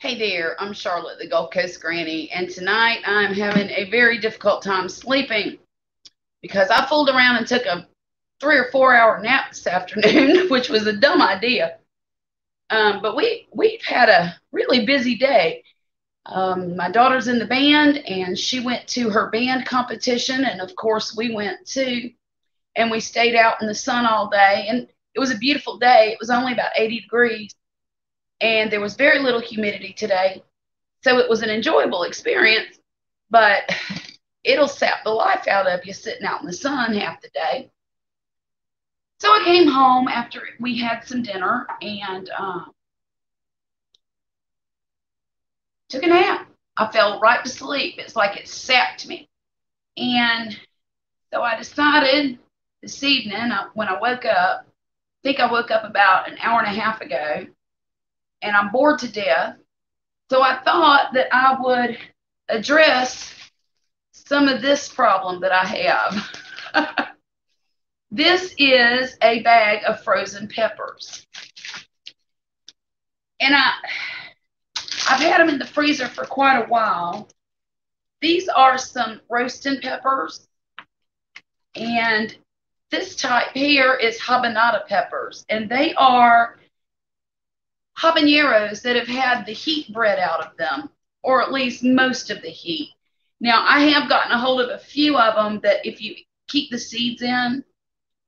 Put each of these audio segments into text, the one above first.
Hey there, I'm Charlotte, the Gulf Coast Granny, and tonight I'm having a very difficult time sleeping because I fooled around and took a three or four hour nap this afternoon, which was a dumb idea. Um, but we we've had a really busy day. Um, my daughter's in the band, and she went to her band competition, and of course we went too. And we stayed out in the sun all day, and it was a beautiful day. It was only about 80 degrees and there was very little humidity today. So it was an enjoyable experience, but it'll sap the life out of you sitting out in the sun half the day. So I came home after we had some dinner and um, took a nap. I fell right to sleep. It's like it sapped me. And so I decided this evening uh, when I woke up, I think I woke up about an hour and a half ago, and I'm bored to death. So I thought that I would address some of this problem that I have. this is a bag of frozen peppers. And I I've had them in the freezer for quite a while. These are some roasting peppers. And this type here is habanada peppers. And they are habaneros that have had the heat bred out of them, or at least most of the heat. Now, I have gotten a hold of a few of them that if you keep the seeds in,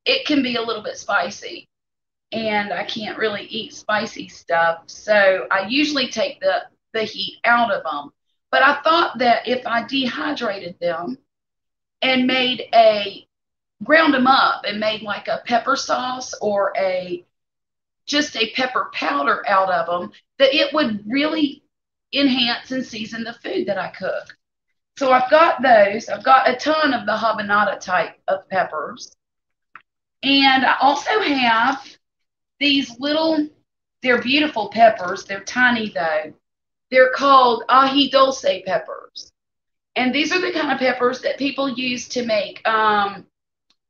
it can be a little bit spicy. And I can't really eat spicy stuff. So I usually take the, the heat out of them. But I thought that if I dehydrated them and made a, ground them up and made like a pepper sauce or a just a pepper powder out of them, that it would really enhance and season the food that I cook. So I've got those. I've got a ton of the habanada type of peppers. And I also have these little, they're beautiful peppers. They're tiny though. They're called ají dulce peppers. And these are the kind of peppers that people use to make um,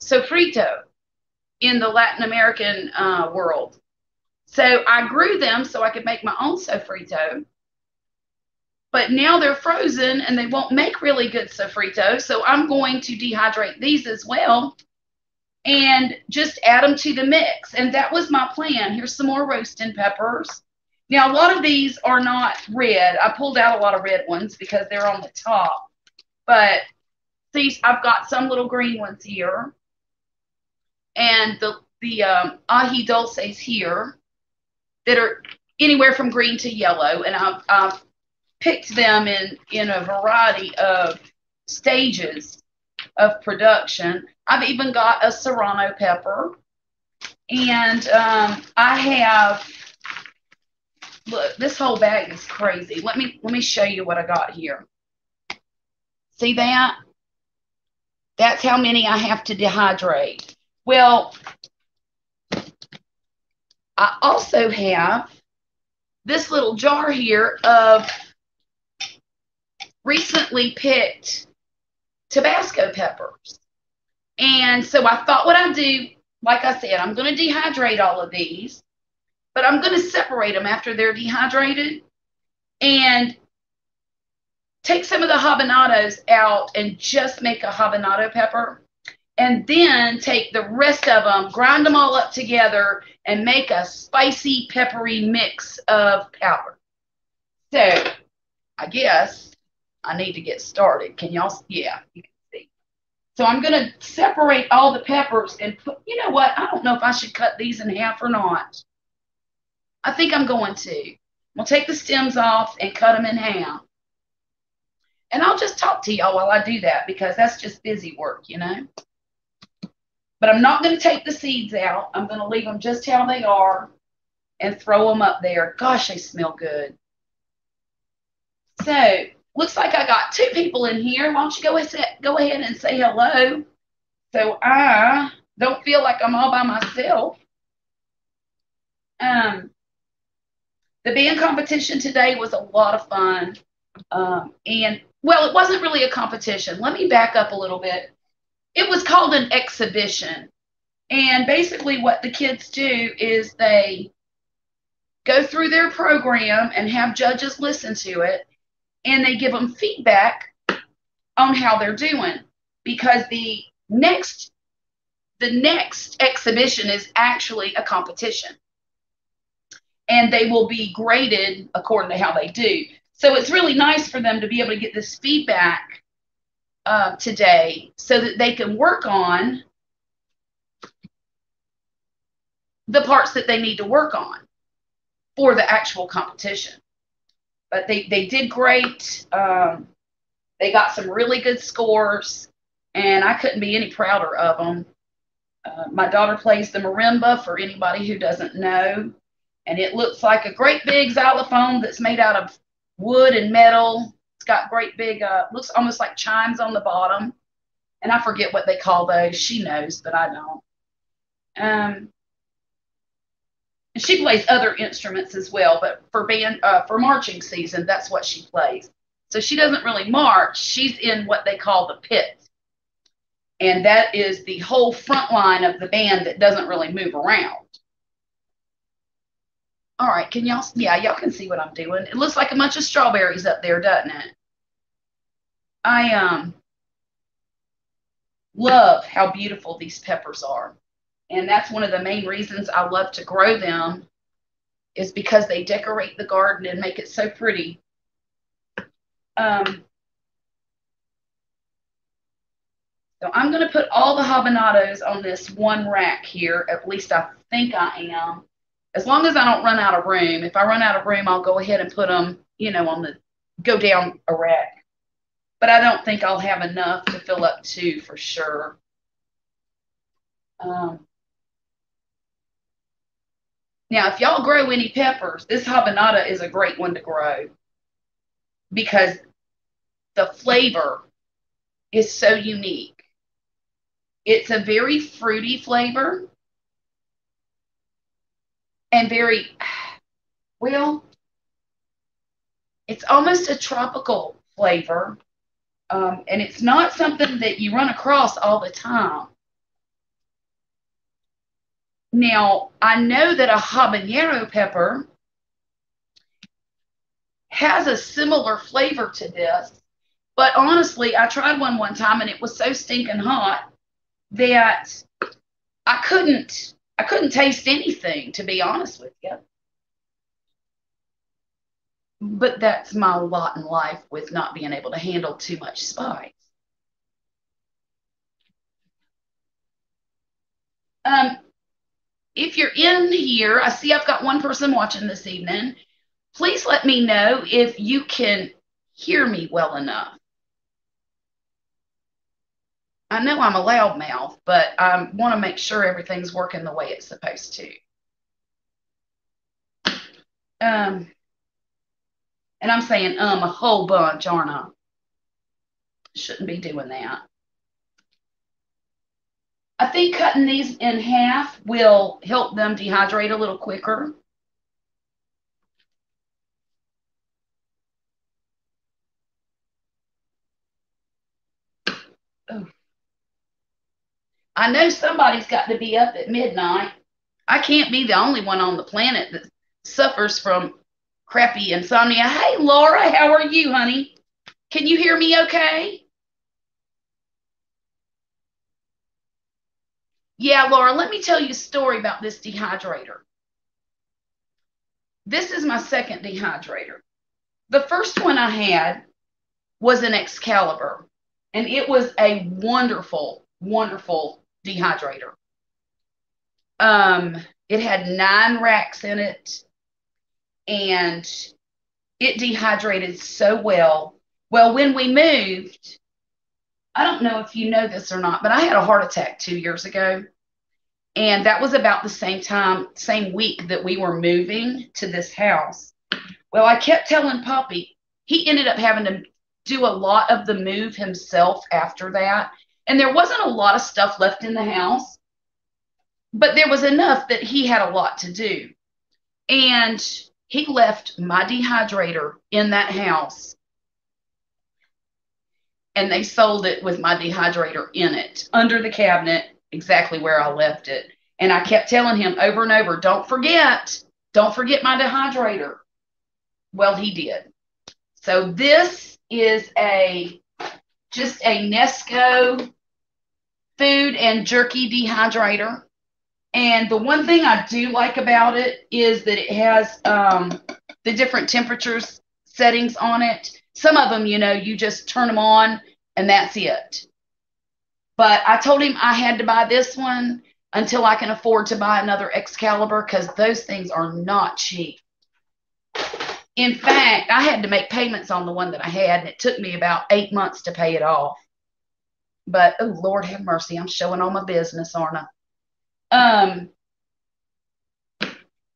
sofrito in the Latin American uh, world. So I grew them so I could make my own sofrito. But now they're frozen and they won't make really good sofrito. So I'm going to dehydrate these as well and just add them to the mix. And that was my plan. Here's some more roasting peppers. Now, a lot of these are not red. I pulled out a lot of red ones because they're on the top. But see, I've got some little green ones here. And the, the um, ají dulces here that are anywhere from green to yellow, and I've, I've picked them in in a variety of stages of production. I've even got a serrano pepper, and um, I have look. This whole bag is crazy. Let me let me show you what I got here. See that? That's how many I have to dehydrate. Well, I also have this little jar here of recently picked Tabasco peppers. And so I thought what I'd do, like I said, I'm going to dehydrate all of these, but I'm going to separate them after they're dehydrated and take some of the habanados out and just make a habanado pepper and then take the rest of them, grind them all up together, and make a spicy, peppery mix of powder. So, I guess I need to get started. Can y'all? Yeah, you can see. So I'm going to separate all the peppers and put, you know what? I don't know if I should cut these in half or not. I think I'm going to. We'll take the stems off and cut them in half. And I'll just talk to y'all while I do that because that's just busy work, you know? But I'm not going to take the seeds out. I'm going to leave them just how they are and throw them up there. Gosh, they smell good. So, looks like I got two people in here. Why don't you go ahead, go ahead and say hello so I don't feel like I'm all by myself. Um, the band competition today was a lot of fun. Um, and, well, it wasn't really a competition. Let me back up a little bit it was called an exhibition. And basically, what the kids do is they go through their program and have judges listen to it. And they give them feedback on how they're doing. Because the next the next exhibition is actually a competition. And they will be graded according to how they do. So it's really nice for them to be able to get this feedback uh, today so that they can work on the parts that they need to work on for the actual competition. But they, they did great. Um, they got some really good scores, and I couldn't be any prouder of them. Uh, my daughter plays the marimba for anybody who doesn't know, and it looks like a great big xylophone that's made out of wood and metal. It's got great big, uh, looks almost like chimes on the bottom. And I forget what they call those. She knows, but I don't. Um, and she plays other instruments as well, but for band uh, for marching season, that's what she plays. So she doesn't really march. She's in what they call the pit, and that is the whole front line of the band that doesn't really move around. All right, can y'all? Yeah, y'all can see what I'm doing. It looks like a bunch of strawberries up there, doesn't it? I um love how beautiful these peppers are. And that's one of the main reasons I love to grow them is because they decorate the garden and make it so pretty. Um, so I'm going to put all the habaneros on this one rack here. At least I think I am. As long as I don't run out of room. If I run out of room, I'll go ahead and put them, you know, on the, go down a rack. But I don't think I'll have enough to fill up two for sure. Um, now, if y'all grow any peppers, this habanada is a great one to grow because the flavor is so unique. It's a very fruity flavor and very, well, it's almost a tropical flavor. Um, and it's not something that you run across all the time. Now, I know that a habanero pepper has a similar flavor to this, but honestly, I tried one one time and it was so stinking hot that I couldn't I couldn't taste anything to be honest with you. But that's my lot in life with not being able to handle too much spice. Um, if you're in here, I see I've got one person watching this evening. Please let me know if you can hear me well enough. I know I'm a loudmouth, but I want to make sure everything's working the way it's supposed to. Um, and I'm saying um a whole bunch, aren't I? Shouldn't be doing that. I think cutting these in half will help them dehydrate a little quicker. I know somebody's got to be up at midnight. I can't be the only one on the planet that suffers from crappy insomnia. Hey, Laura, how are you, honey? Can you hear me okay? Yeah, Laura, let me tell you a story about this dehydrator. This is my second dehydrator. The first one I had was an Excalibur, and it was a wonderful, wonderful dehydrator. Um, it had nine racks in it, and it dehydrated so well. Well, when we moved, I don't know if you know this or not, but I had a heart attack two years ago. And that was about the same time, same week that we were moving to this house. Well, I kept telling Poppy, he ended up having to do a lot of the move himself after that. And there wasn't a lot of stuff left in the house, but there was enough that he had a lot to do. And he left my dehydrator in that house. And they sold it with my dehydrator in it under the cabinet exactly where I left it. And I kept telling him over and over, don't forget, don't forget my dehydrator. Well, he did. So this is a just a Nesco food and jerky dehydrator. And the one thing I do like about it is that it has um, the different temperatures settings on it. Some of them, you know, you just turn them on and that's it. But I told him I had to buy this one until I can afford to buy another Excalibur because those things are not cheap. In fact, I had to make payments on the one that I had, and it took me about eight months to pay it off. But oh Lord have mercy, I'm showing all my business, aren't I? Um,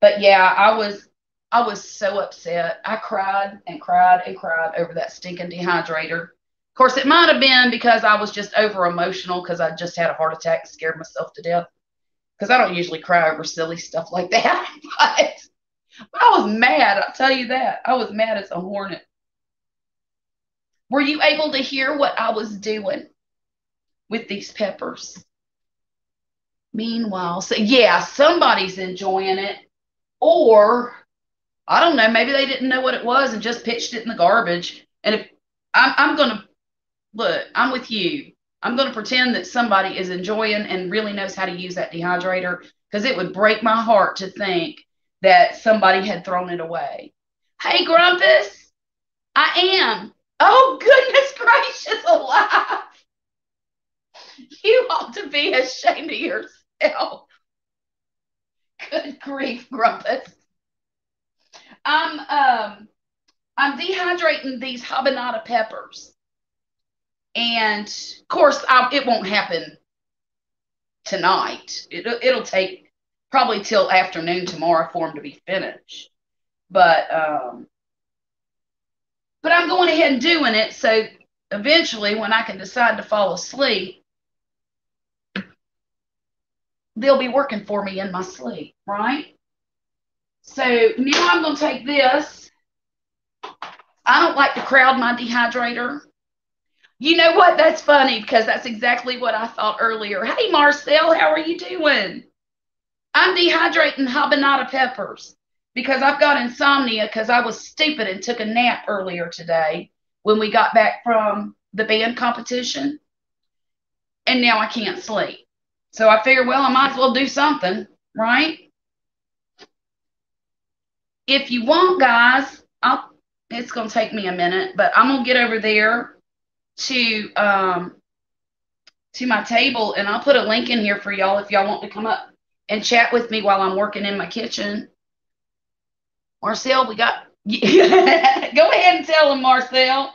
but yeah, I was I was so upset. I cried and cried and cried over that stinking dehydrator. Of course, it might have been because I was just over emotional because I just had a heart attack scared myself to death. Because I don't usually cry over silly stuff like that. but, but I was mad, I'll tell you that. I was mad as a hornet. Were you able to hear what I was doing with these peppers? Meanwhile, so yeah, somebody's enjoying it. Or I don't know, maybe they didn't know what it was and just pitched it in the garbage. And if I'm, I'm going to look, I'm with you. I'm going to pretend that somebody is enjoying and really knows how to use that dehydrator because it would break my heart to think that somebody had thrown it away. Hey, Grumpus, I am. Oh, goodness gracious alive. You ought to be ashamed of yourself. Good grief, Grumpus. I'm um I'm dehydrating these habanada peppers. And of course, I, it won't happen tonight. It, it'll take probably till afternoon tomorrow for them to be finished. But um, but I'm going ahead and doing it so eventually, when I can decide to fall asleep, they'll be working for me in my sleep, right? So now I'm going to take this. I don't like to crowd my dehydrator. You know what? That's funny because that's exactly what I thought earlier. Hey, Marcel, how are you doing? I'm dehydrating habanada peppers because I've got insomnia because I was stupid and took a nap earlier today when we got back from the band competition. And now I can't sleep. So I figured, well, I might as well do something, right? If you want, guys, I'll, it's going to take me a minute, but I'm going to get over there to um, to my table, and I'll put a link in here for y'all if y'all want to come up and chat with me while I'm working in my kitchen. Marcel, we got. Go ahead and tell him, Marcel.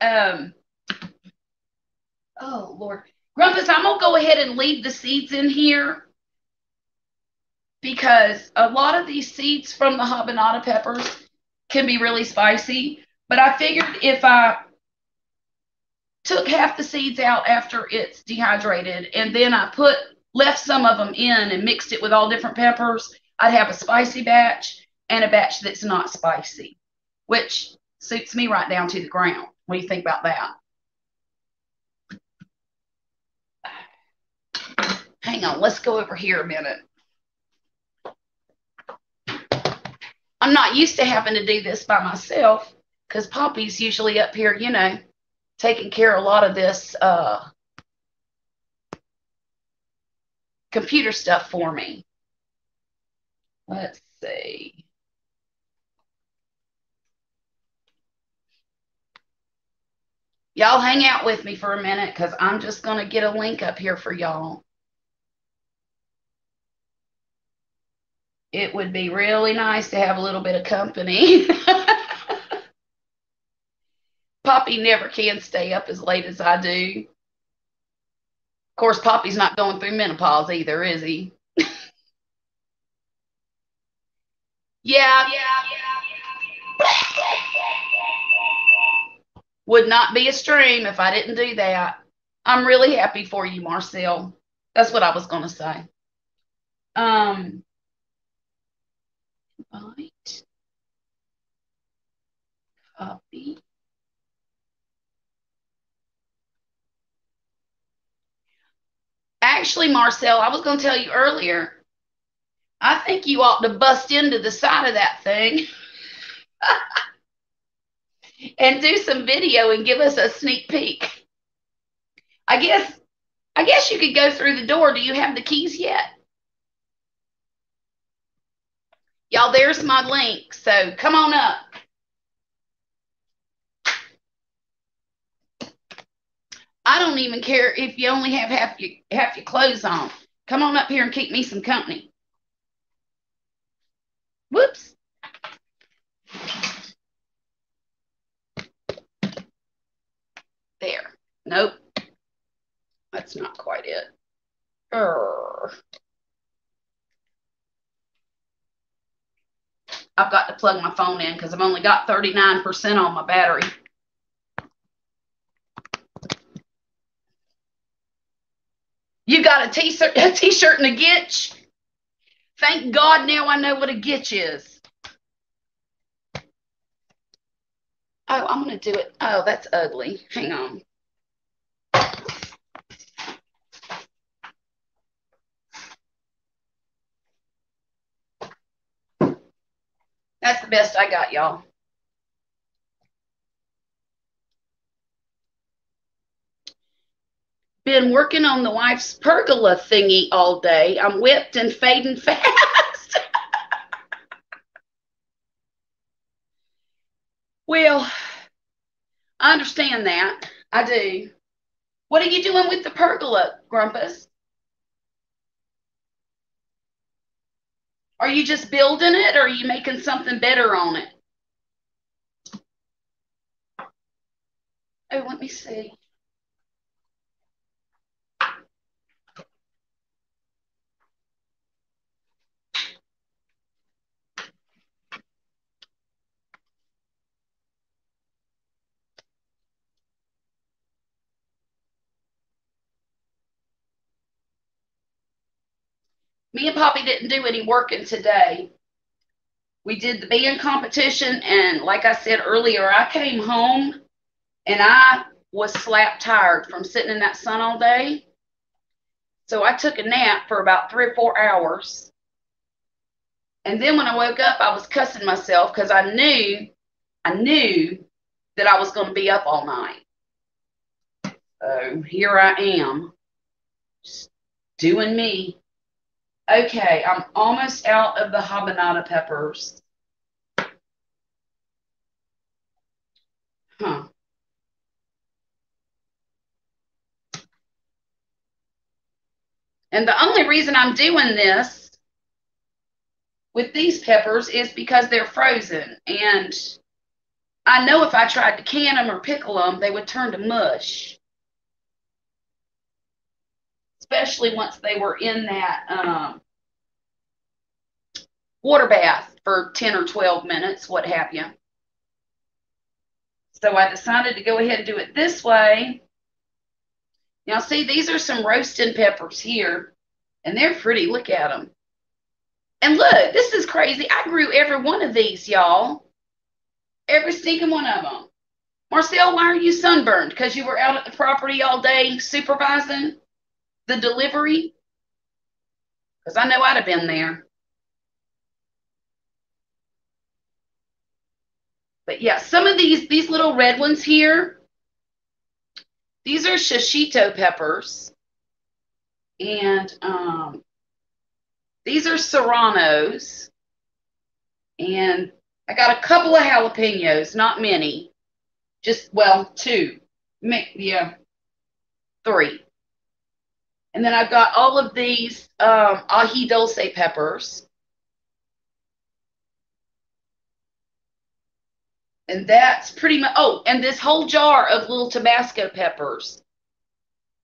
Um, oh, Lord. Grumpus, I'm going to go ahead and leave the seeds in here because a lot of these seeds from the habanada peppers can be really spicy. But I figured if I took half the seeds out after it's dehydrated and then I put left some of them in and mixed it with all different peppers, I'd have a spicy batch and a batch that's not spicy, which suits me right down to the ground. What do you think about that? Hang on, let's go over here a minute. I'm not used to having to do this by myself because Poppy's usually up here, you know, taking care of a lot of this uh, computer stuff for me. Let's see. Y'all hang out with me for a minute because I'm just going to get a link up here for y'all. It would be really nice to have a little bit of company. Poppy never can stay up as late as I do. Of course, Poppy's not going through menopause either, is he? yeah, yeah, yeah. Would not be a stream if I didn't do that. I'm really happy for you, Marcel. That's what I was going to say. Um, invite, copy. Actually, Marcel, I was going to tell you earlier, I think you ought to bust into the side of that thing and do some video and give us a sneak peek. I guess I guess you could go through the door. Do you have the keys yet? Y'all, there's my link. So come on up. I don't even care if you only have half your half your clothes on. Come on up here and keep me some company. Whoops. There. Nope. That's not quite it. Urgh. I've got to plug my phone in because I've only got 39% on my battery. You got a t-shirt, a t-shirt and a gitch? Thank God now I know what a gitch is. Oh, I'm going to do it. Oh, that's ugly. Hang on. That's the best I got, y'all. Been working on the wife's pergola thingy all day. I'm whipped and fading fast. well, I understand that. I do. What are you doing with the pergola, Grumpus? Are you just building it or are you making something better on it? Oh, let me see. Me and Poppy didn't do any working today. We did the band competition, and like I said earlier, I came home and I was slap tired from sitting in that sun all day. So I took a nap for about three or four hours. And then when I woke up, I was cussing myself because I knew, I knew that I was going to be up all night. So here I am, just doing me. Okay, I'm almost out of the habanada peppers. Huh. And the only reason I'm doing this with these peppers is because they're frozen. And I know if I tried to can them or pickle them, they would turn to mush especially once they were in that um, water bath for 10 or 12 minutes, what have you. So I decided to go ahead and do it this way. Now, see, these are some roasting peppers here, and they're pretty. Look at them. And look, this is crazy. I grew every one of these, y'all. Every single one of them. Marcel, why are you sunburned? Because you were out at the property all day supervising? The delivery? Because I know I'd have been there. But yeah, some of these, these little red ones here, these are shishito peppers. And um, these are serranos. And I got a couple of jalapenos, not many. Just, well, two. Yeah, three. And then I've got all of these um, ají dulce peppers. And that's pretty much, oh, and this whole jar of little Tabasco peppers.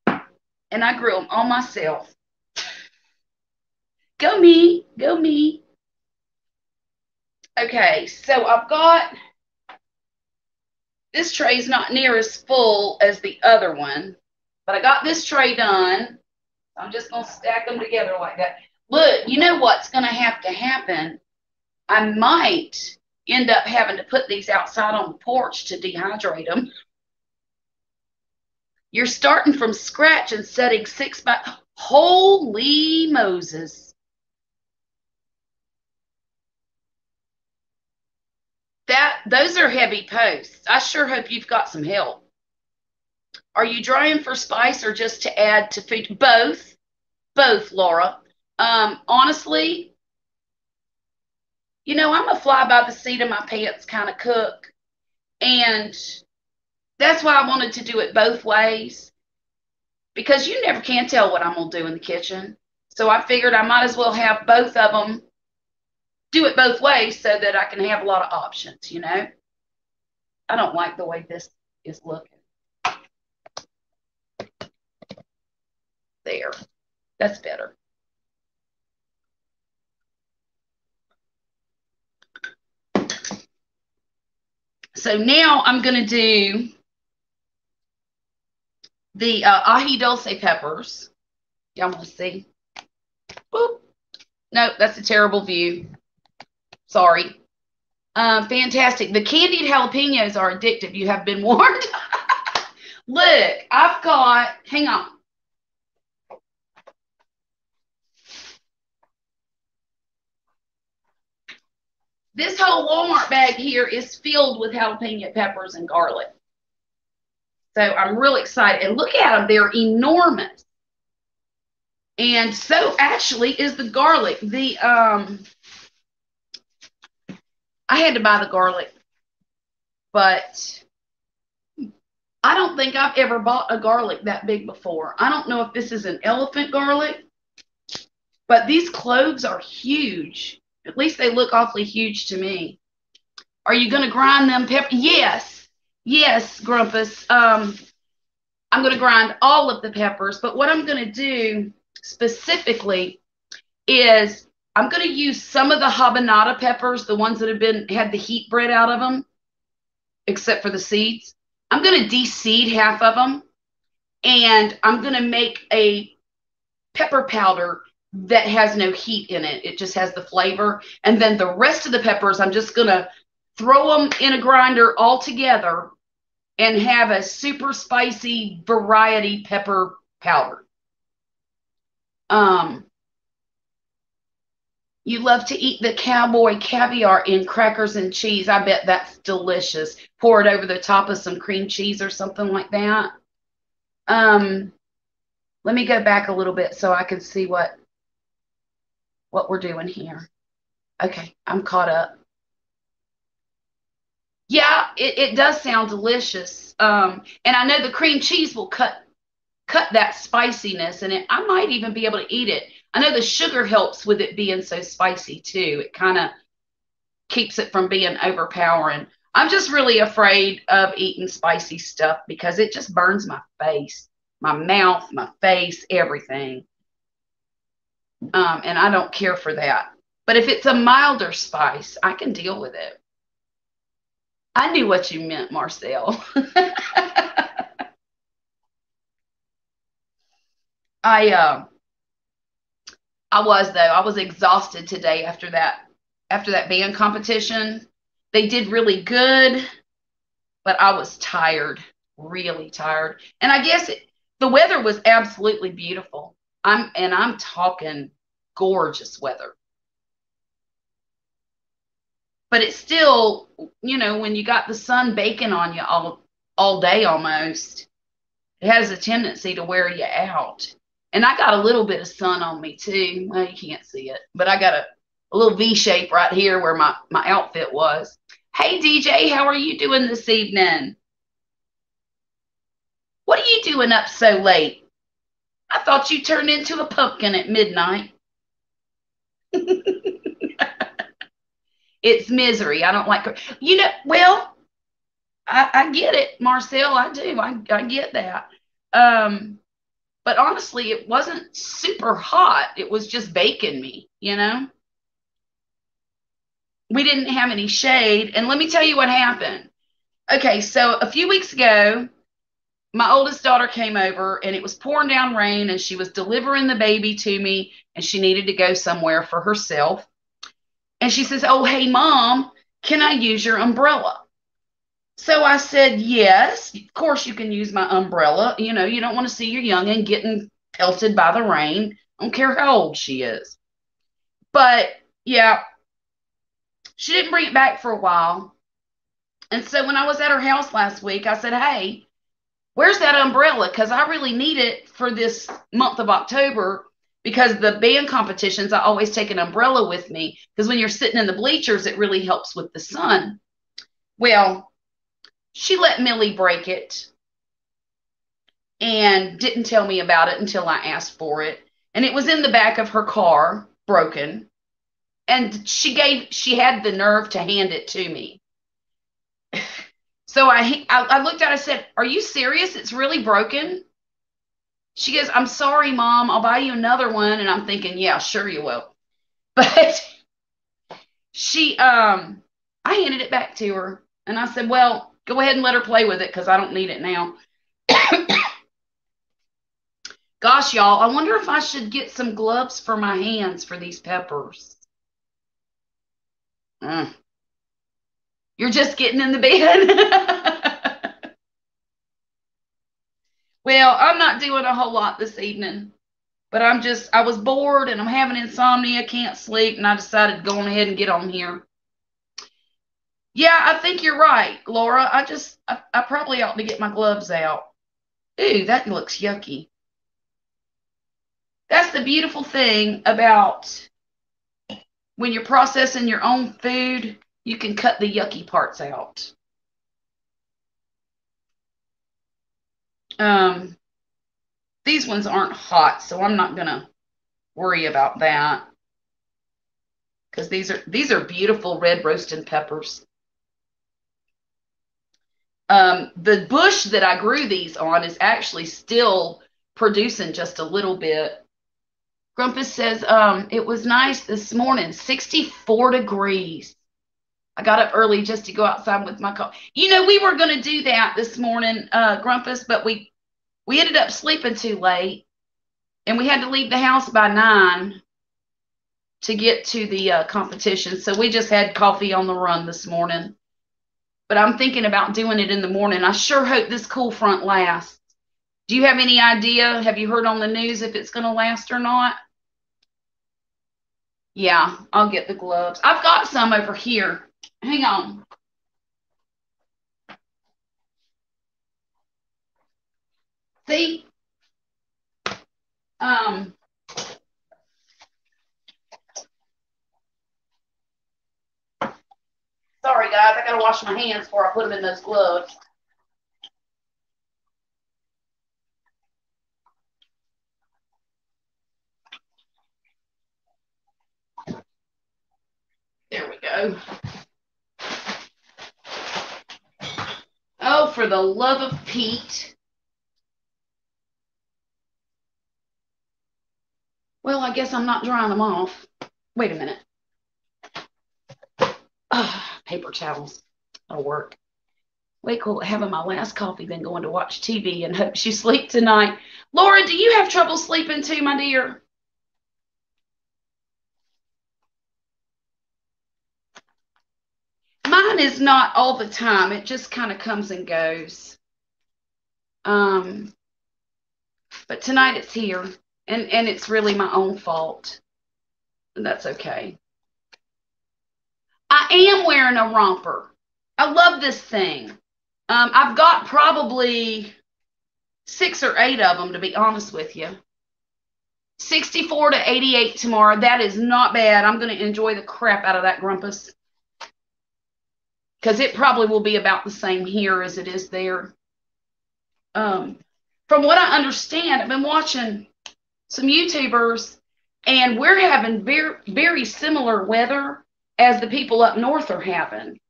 And I grew them all myself. Go me, go me. Okay, so I've got, this tray is not near as full as the other one, but I got this tray done. I'm just going to stack them together like that. Look, you know what's going to have to happen? I might end up having to put these outside on the porch to dehydrate them. You're starting from scratch and setting six by. Holy Moses. That those are heavy posts. I sure hope you've got some help. Are you drying for spice or just to add to food? Both. Both, Laura. Um, honestly, you know, I'm a fly by the seat of my pants kind of cook. And that's why I wanted to do it both ways because you never can tell what I'm going to do in the kitchen. So I figured I might as well have both of them do it both ways so that I can have a lot of options, you know? I don't like the way this is looking. There. That's better. So now I'm going to do the uh, dulce peppers. Y'all want to see? Boop. Nope, that's a terrible view. Sorry. Uh, fantastic. The candied jalapenos are addictive. You have been warned. Look, I've got, hang on. This whole Walmart bag here is filled with jalapeno peppers and garlic. So I'm really excited. And look at them, they're enormous. And so actually is the garlic. The um I had to buy the garlic, but I don't think I've ever bought a garlic that big before. I don't know if this is an elephant garlic, but these cloves are huge. At least they look awfully huge to me. Are you going to grind them pepper? Yes. Yes, Grumpus. Um, I'm going to grind all of the peppers, but what I'm going to do specifically is I'm going to use some of the habanada peppers, the ones that have been had the heat bred out of them, except for the seeds. I'm going to de-seed half of them, and I'm going to make a pepper powder that has no heat in it. It just has the flavor. And then the rest of the peppers, I'm just going to throw them in a grinder all together and have a super spicy variety pepper powder. Um, you love to eat the cowboy caviar in crackers and cheese. I bet that's delicious. Pour it over the top of some cream cheese or something like that. Um, let me go back a little bit so I can see what what we're doing here. Okay, I'm caught up. Yeah, it, it does sound delicious. Um, and I know the cream cheese will cut cut that spiciness and it I might even be able to eat it. I know the sugar helps with it being so spicy too. It kind of keeps it from being overpowering. I'm just really afraid of eating spicy stuff because it just burns my face, my mouth, my face, everything. Um, and I don't care for that. But if it's a milder spice, I can deal with it. I knew what you meant, Marcel. I uh, I was though. I was exhausted today after that after that band competition. They did really good, but I was tired, really tired. And I guess it, the weather was absolutely beautiful. I'm and I'm talking gorgeous weather. But it's still, you know, when you got the sun baking on you all all day almost, it has a tendency to wear you out. And I got a little bit of sun on me too. Well, you can't see it, but I got a, a little V shape right here where my, my outfit was. Hey DJ, how are you doing this evening? What are you doing up so late? I thought you turned into a pumpkin at midnight. it's misery. I don't like her. You know, well, I, I get it, Marcel. I do. I, I get that. Um, but honestly, it wasn't super hot. It was just baking me, you know? We didn't have any shade. And let me tell you what happened. Okay, so a few weeks ago, my oldest daughter came over and it was pouring down rain and she was delivering the baby to me and she needed to go somewhere for herself. And she says, Oh, hey, mom, can I use your umbrella? So I said, Yes, of course you can use my umbrella. You know, you don't want to see your youngin' getting pelted by the rain. I don't care how old she is. But yeah, she didn't bring it back for a while. And so when I was at her house last week, I said, Hey, where's that umbrella? Because I really need it for this month of October because the band competitions, I always take an umbrella with me because when you're sitting in the bleachers, it really helps with the sun. Well, she let Millie break it and didn't tell me about it until I asked for it. And it was in the back of her car, broken. And she gave, she had the nerve to hand it to me. So I, I, looked at it, I said, Are you serious? It's really broken? She goes, I'm sorry, mom. I'll buy you another one. And I'm thinking, Yeah, sure you will. But she, um, I handed it back to her and I said, Well, go ahead and let her play with it because I don't need it now. Gosh, y'all, I wonder if I should get some gloves for my hands for these peppers. Mm. You're just getting in the bed. well, I'm not doing a whole lot this evening, but I'm just, I was bored and I'm having insomnia, can't sleep, and I decided to go on ahead and get on here. Yeah, I think you're right, Laura. I just, I, I probably ought to get my gloves out. Ooh, that looks yucky. That's the beautiful thing about when you're processing your own food you can cut the yucky parts out. Um, these ones aren't hot, so I'm not gonna worry about that because these are these are beautiful red roasted peppers. Um, the bush that I grew these on is actually still producing just a little bit. Grumpus says um, it was nice this morning, 64 degrees. I got up early just to go outside with my car. You know, we were going to do that this morning, uh, Grumpus, but we we ended up sleeping too late, and we had to leave the house by nine to get to the uh, competition. So we just had coffee on the run this morning. But I'm thinking about doing it in the morning. I sure hope this cool front lasts. Do you have any idea? Have you heard on the news if it's going to last or not? Yeah, I'll get the gloves. I've got some over here. Hang on. See? Um, sorry, guys. I got to wash my hands before I put them in those gloves. There we go. Oh, for the love of Pete. Well, I guess I'm not drying them off. Wait a minute. Ah, paper towels. That'll work. Wait till having my last coffee, then going to watch TV and hope she sleep tonight. Laura, do you have trouble sleeping too, my dear? Mine is not all the time. It just kind of comes and goes. Um, but tonight it's here, and and it's really my own fault. And that's okay. I am wearing a romper. I love this thing. Um, I've got probably six or eight of them, to be honest with you. 64 to 88 tomorrow. That is not bad. I'm going to enjoy the crap out of that grumpus because it probably will be about the same here as it is there. Um, from what I understand, I've been watching some YouTubers, and we're having very very similar weather as the people up north are having,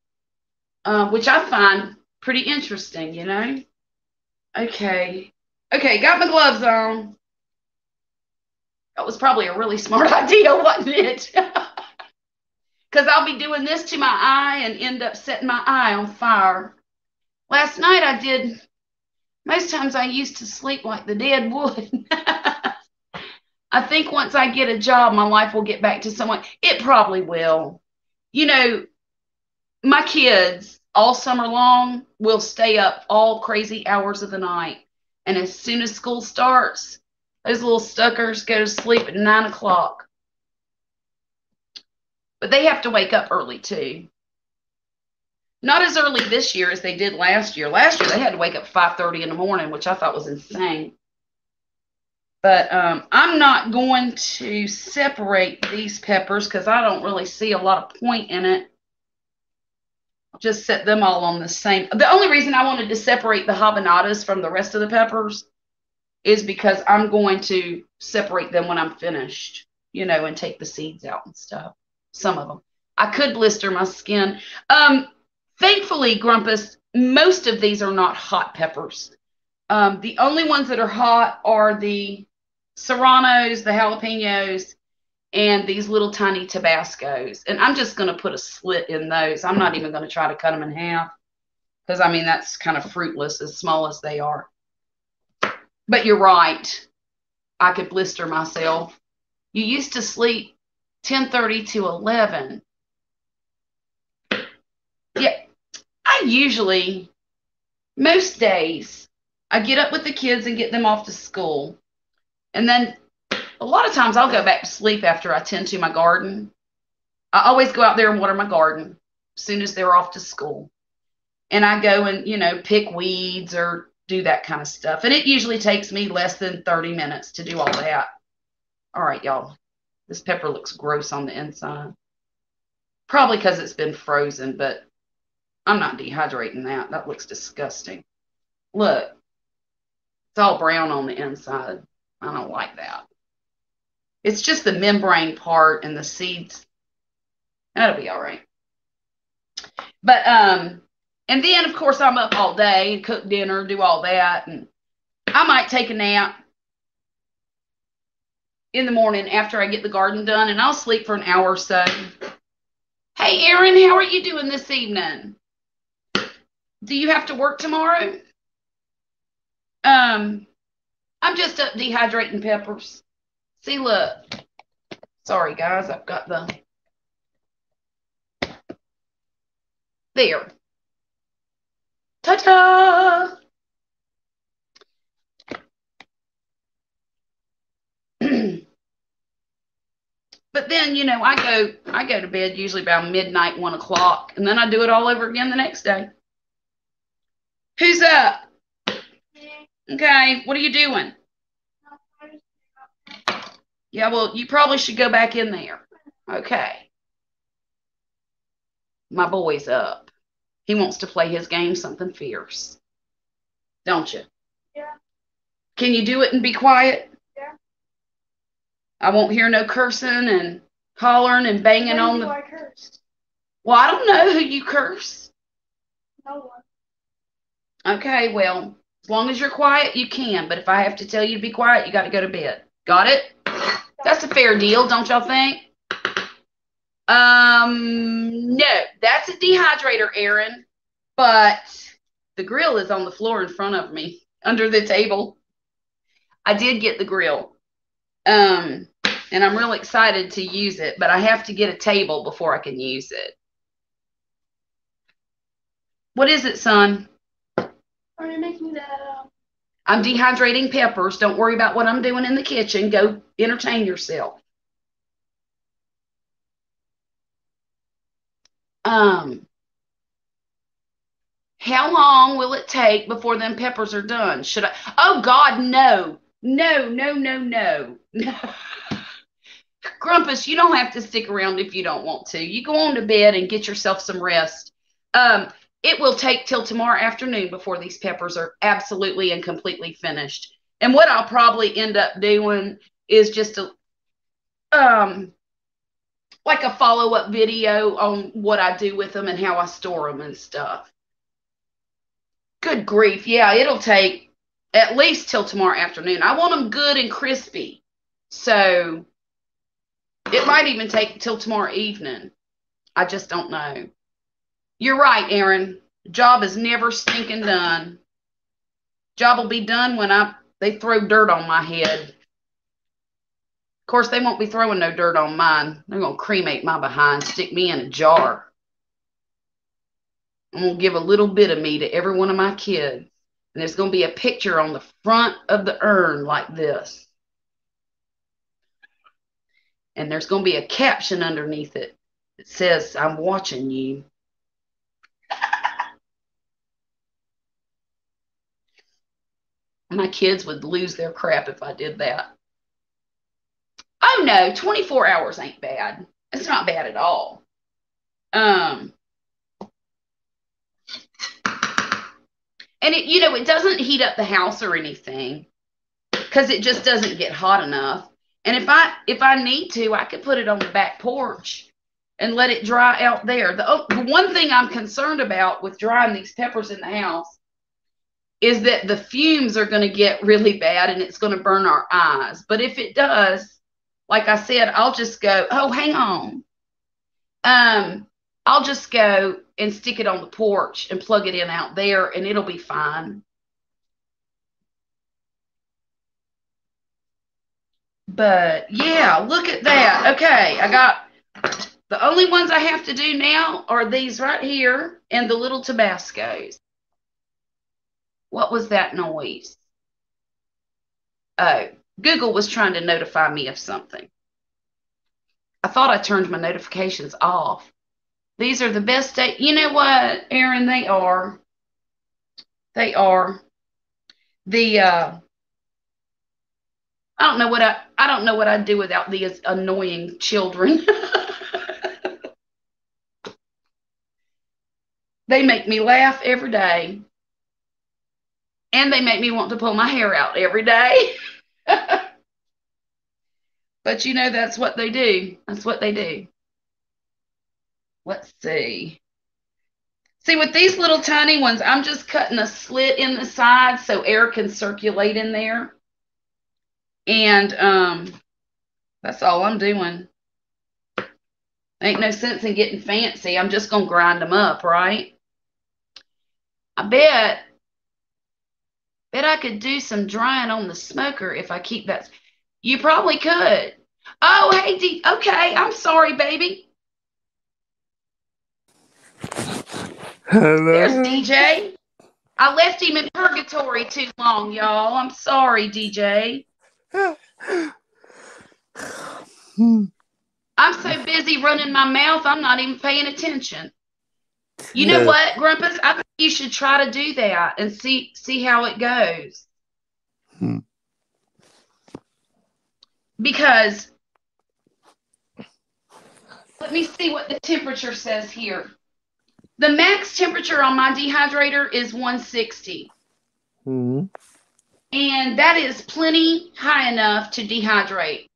uh, which I find pretty interesting. You know. Okay. Okay, got my gloves on. That was probably a really smart idea, wasn't it? because I'll be doing this to my eye and end up setting my eye on fire. Last night I did, most times I used to sleep like the dead wood. I think once I get a job, my life will get back to someone. It probably will. You know, my kids all summer long will stay up all crazy hours of the night. And as soon as school starts, Those little stuckers go to sleep at nine o'clock. But they have to wake up early too. Not as early this year as they did last year. Last year they had to wake up 5:30 in the morning, which I thought was insane. But um, I'm not going to separate these peppers because I don't really see a lot of point in it. Just set them all on the same. The only reason I wanted to separate the habanadas from the rest of the peppers is because I'm going to separate them when I'm finished, you know, and take the seeds out and stuff. Some of them. I could blister my skin. Um, thankfully, Grumpus, most of these are not hot peppers. Um, the only ones that are hot are the serranos, the jalapenos, and these little tiny Tabascos. And I'm just going to put a slit in those. I'm not even going to try to cut them in half because, I mean, that's kind of fruitless as small as they are. But you're right. I could blister myself. You used to sleep 10:30 to 11. Yeah, I usually most days I get up with the kids and get them off to school. And then a lot of times I'll go back to sleep after I tend to my garden. I always go out there and water my garden as soon as they're off to school. And I go and, you know, pick weeds or do that kind of stuff. And it usually takes me less than 30 minutes to do all that. All right, y'all. This pepper looks gross on the inside. Probably because it's been frozen, but I'm not dehydrating that. That looks disgusting. Look, it's all brown on the inside. I don't like that. It's just the membrane part and the seeds. That'll be all right. But um, and then of course I'm up all day, and cook dinner, do all that, and I might take a nap in the morning after I get the garden done, and I'll sleep for an hour or so. Hey, Erin, how are you doing this evening? Do you have to work tomorrow? Um, I'm just up dehydrating peppers. See, look. Sorry, guys. I've got the... There. Ta-ta! but then, you know, I go I go to bed usually about midnight, one o'clock, and then I do it all over again the next day. Who's up? Okay, what are you doing? Yeah, well, you probably should go back in there. Okay. My boy's up. He wants to play his game something fierce. Don't you? Yeah. Can you do it and be quiet? I won't hear no cursing and hollering and banging on the. I cursed? Well, I don't know who you curse. No one. Okay, well, as long as you're quiet, you can. But if I have to tell you to be quiet, you got to go to bed. Got it? That's a fair deal, don't y'all think? Um, no, that's a dehydrator, Aaron. But the grill is on the floor in front of me, under the table. I did get the grill. Um, and I'm real excited to use it, but I have to get a table before I can use it. What is it, son? Are you making that um I'm dehydrating peppers. Don't worry about what I'm doing in the kitchen. Go entertain yourself. Um, how long will it take before them peppers are done? Should I? Oh God, no, no, no, no, no, no. Grumpus, you don't have to stick around if you don't want to. You go on to bed and get yourself some rest. Um, it will take till tomorrow afternoon before these peppers are absolutely and completely finished. And what I'll probably end up doing is just a um like a follow-up video on what I do with them and how I store them and stuff. Good grief. Yeah, it'll take at least till tomorrow afternoon. I want them good and crispy. So it might even take till tomorrow evening. I just don't know. You're right, Aaron. Job is never stinking done. Job will be done when I they throw dirt on my head. Of course, they won't be throwing no dirt on mine. They're gonna cremate my behind, stick me in a jar. I'm gonna give a little bit of me to every one of my kids. And there's gonna be a picture on the front of the urn like this. And there's going to be a caption underneath it that says, I'm watching you. My kids would lose their crap if I did that. Oh no, 24 hours ain't bad. It's not bad at all. Um, and it, you know, it doesn't heat up the house or anything because it just doesn't get hot enough. And if I if I need to, I could put it on the back porch and let it dry out there. The, oh, the one thing I'm concerned about with drying these peppers in the house is that the fumes are going to get really bad and it's going to burn our eyes. But if it does, like I said, I'll just go, oh, hang on. Um, I'll just go and stick it on the porch and plug it in out there and it'll be fine. But yeah, look at that. Okay, I got the only ones I have to do now are these right here and the little Tabascos. What was that noise? Oh, Google was trying to notify me of something. I thought I turned my notifications off. These are the best day. You know what, Aaron? They are. They are. The uh I don't know what I I don't know what I'd do without these annoying children. they make me laugh every day. And they make me want to pull my hair out every day. but you know that's what they do. That's what they do. Let's see. See, with these little tiny ones, I'm just cutting a slit in the side so air can circulate in there. And um, that's all I'm doing. Ain't no sense in getting fancy. I'm just going to grind them up, right? I bet, bet I could do some drying on the smoker if I keep that. You probably could. Oh, hey, D. Okay, I'm sorry, baby. Hello. There's DJ. I left him in purgatory too long, y'all. I'm sorry, DJ. I'm so busy running my mouth, I'm not even paying attention. You know No. what, Grumpus? I think you should try to do that and see see how it goes. Hmm. Because let me see what the temperature says here. The max temperature on my dehydrator is 160. Hmm. And that is plenty high enough to dehydrate.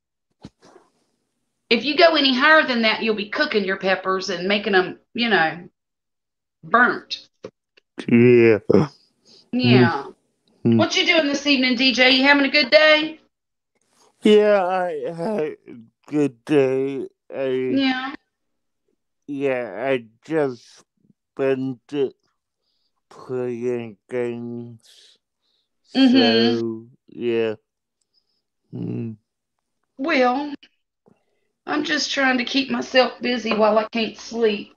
If you go any higher than that, you'll be cooking your peppers and making them, you know, burnt. Yeah. Yeah. Mm. What you doing this evening, DJ? You having a good day? Yeah, I had a good day. I, Yeah. yeah, I just spent it playing games. Mhm. So, yeah. Hmm. Well, I'm just trying to keep myself busy while I can't sleep.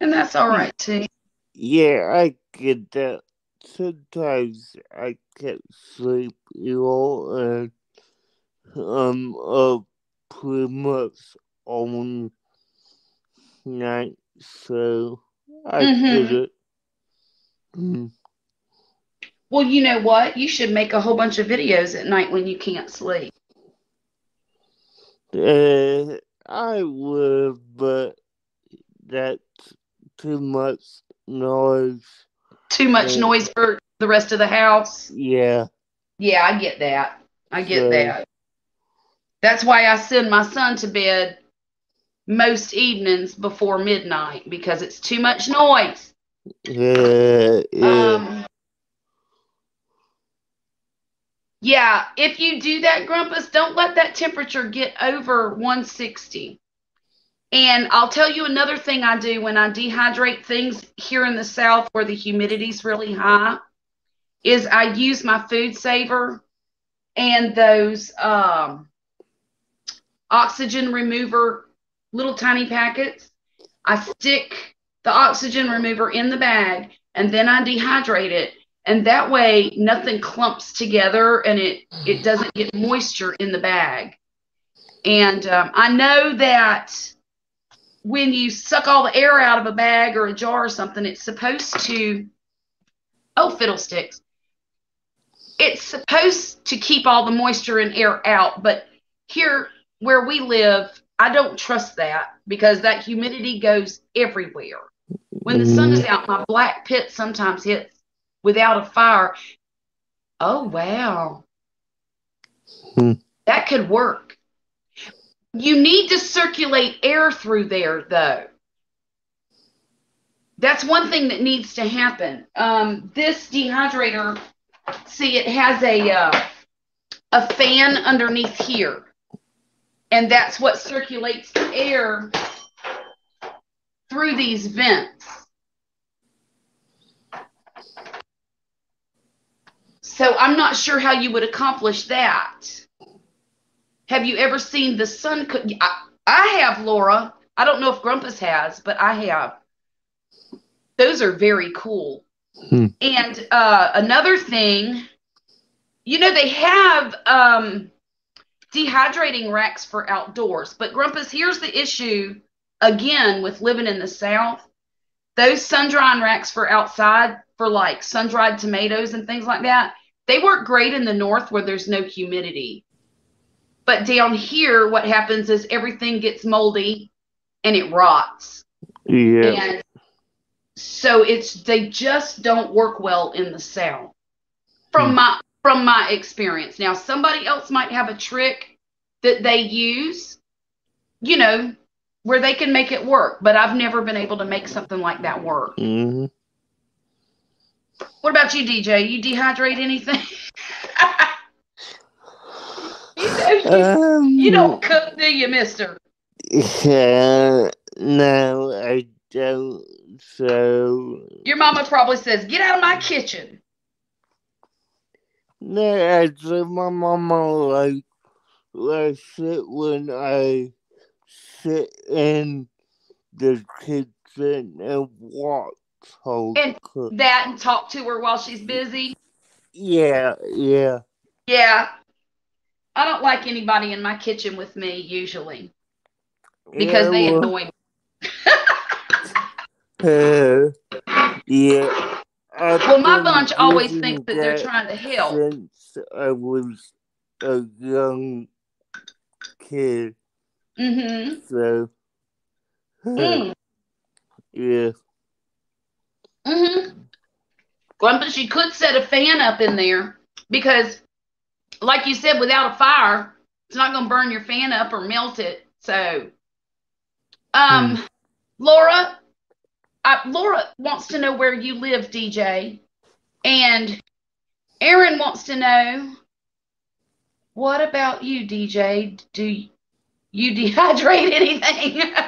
And that's all right too. Yeah, I get that. Sometimes I can't sleep at all, and I'm up pretty much all night, so I Mhm. get it. Mm. Well, you know what? You should make a whole bunch of videos at night when you can't sleep. Uh, I would, but that's too much noise. Too much Yeah. noise for the rest of the house. Yeah. Yeah, I get that. I get So- that. That's why I send my son to bed most evenings before midnight because it's too much noise. Yeah. Yeah. Um, yeah, if you do that, Grumpus, don't let that temperature get over 160. And I'll tell you another thing I do when I dehydrate things here in the South where the humidity's really high is I use my food saver and those um, oxygen remover little tiny packets. I stick the oxygen remover in the bag and then I dehydrate it. And that way nothing clumps together and it, it doesn't get moisture in the bag. And um, I know that when you suck all the air out of a bag or a jar or something, it's supposed to, oh, fiddlesticks. It's supposed to keep all the moisture and air out. But here where we live, I don't trust that because that humidity goes everywhere. When the sun is out, my black pit sometimes hits without a fire. Oh, wow. Hmm. That could work. You need to circulate air through there, though. That's one thing that needs to happen. Um, this dehydrator, see, it has a uh, a fan underneath here, and that's what circulates the air through these vents. So I'm not sure how you would accomplish that. Have you ever seen the sun cook? I, I have, Laura. I don't know if Grumpus has, but I have. Those are very cool. Hmm. And uh, another thing, you know, they have um, dehydrating racks for outdoors. But Grumpus, here's the issue again with living in the South. Those sun drying racks for outside for like sun dried tomatoes and things like that, they work great in the North where there's no humidity. But down here, what happens is everything gets moldy and it rots. Yeah. And so it's they just don't work well in the South. From Hmm. my from my experience. Now somebody else might have a trick that they use, you know, where they can make it work, but I've never been able to make something like that work. hmm What about you, DJ? You dehydrate anything? you, don't, Um, you don't cook, do you, mister? Yeah, no, I don't. So, Your mama probably says, Get out of my kitchen. no, actually, my mama like likes it when I sit in the kitchen and watch And cook. That and talk to her while she's busy. Yeah, yeah. Yeah. I don't like anybody in my kitchen with me usually because yeah, they well, annoy me. Uh, yeah. I've Well, my bunch always thinks that they're trying to help. Since I was a young kid, Mm-hmm. so Mm. yeah. Mm-hmm. Grumpus, you could set a fan up in there because, like you said, without a fire, it's not going to burn your fan up or melt it. So, um, Laura, I, Laura wants to know where you live, DJ, and Aaron wants to know what about you, DJ? Do you dehydrate anything?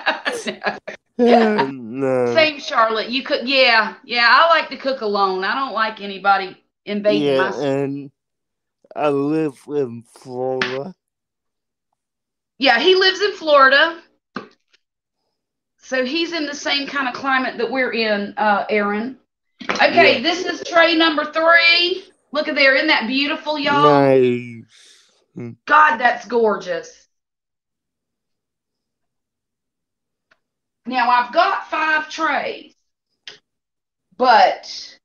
No. Um, no. Same Charlotte. You cook. yeah, yeah, I like to cook alone. I don't like anybody invading yeah, my and I live in Florida. Yeah, he lives in Florida. So he's in the same kind of climate that we're in, uh, Aaron. Okay, Yeah. this is tray number three. Look at there. Isn't that beautiful, y'all? Nice. God, that's gorgeous. Now I've got five trays, but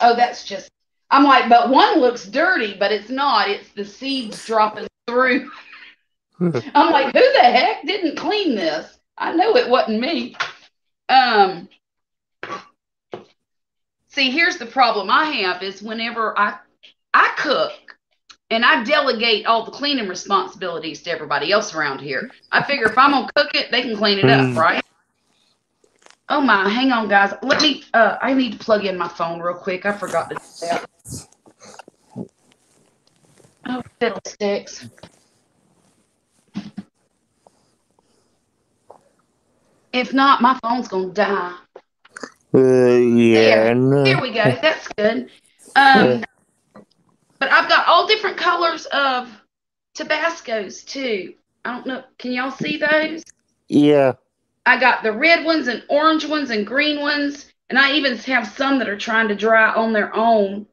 oh, that's just. I'm like, but one looks dirty, but it's not. It's the seeds dropping through. I'm like, who the heck didn't clean this? I know it wasn't me. Um. See, here's the problem I have is whenever I I cook and I delegate all the cleaning responsibilities to everybody else around here. I figure if I'm gonna cook it, they can clean it up, Mm. right? Oh my, hang on, guys. Let me. Uh, I need to plug in my phone real quick. I forgot to do that. Oh, fiddlesticks. If not, my phone's gonna die. Uh, yeah, There. no. Here we go. That's good. Um, but I've got all different colors of Tabascos too. I don't know. Can y'all see those? Yeah. I got the red ones and orange ones and green ones, and I even have some that are trying to dry on their own.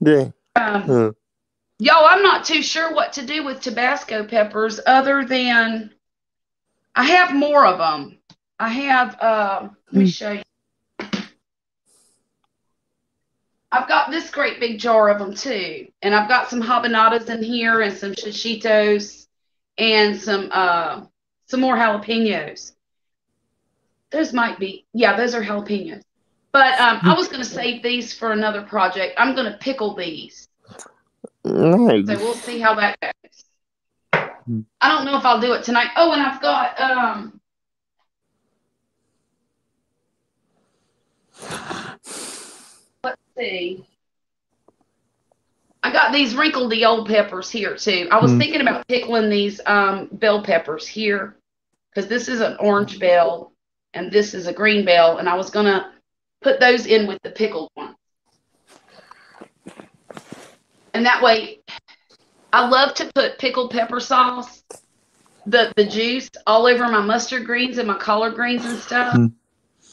Yeah. Um, Huh. Y'all, I'm not too sure what to do with Tabasco peppers other than I have more of them. I have, uh, let me Hmm. show you. I've got this great big jar of them too. And I've got some habanadas in here and some shishitos and some, uh, some more jalapenos. Those might be, yeah, those are jalapenos. But um, I was going to save these for another project. I'm going to pickle these. Nice. So we'll see how that goes. I don't know if I'll do it tonight. Oh, and I've got um let's see. I got these wrinkled the old peppers here too. I was Hmm. thinking about pickling these um bell peppers here because this is an orange bell and this is a green bell, and I was gonna put those in with the pickled one. And that way I love to put pickled pepper sauce, the the juice all over my mustard greens and my collard greens and stuff. Hmm.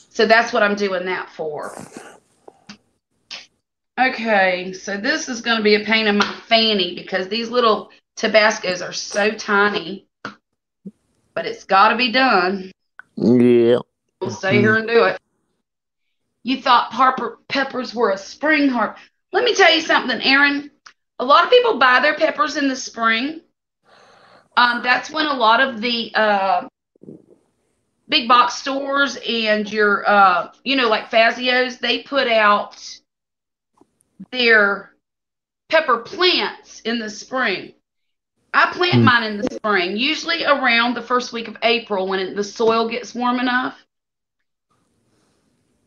So that's what I'm doing that for. Okay, so this is going to be a pain in my fanny because these little Tabascos are so tiny. But it's got to be done. Yeah. We'll stay here and do it. You thought Harper peppers were a spring harp. Let me tell you something, Aaron. A lot of people buy their peppers in the spring. Um, that's when a lot of the uh, big box stores and your, uh, you know, like Fazios, they put out their pepper plants in the spring. I plant Hmm. mine in the spring, usually around the first week of April when it, the soil gets warm enough.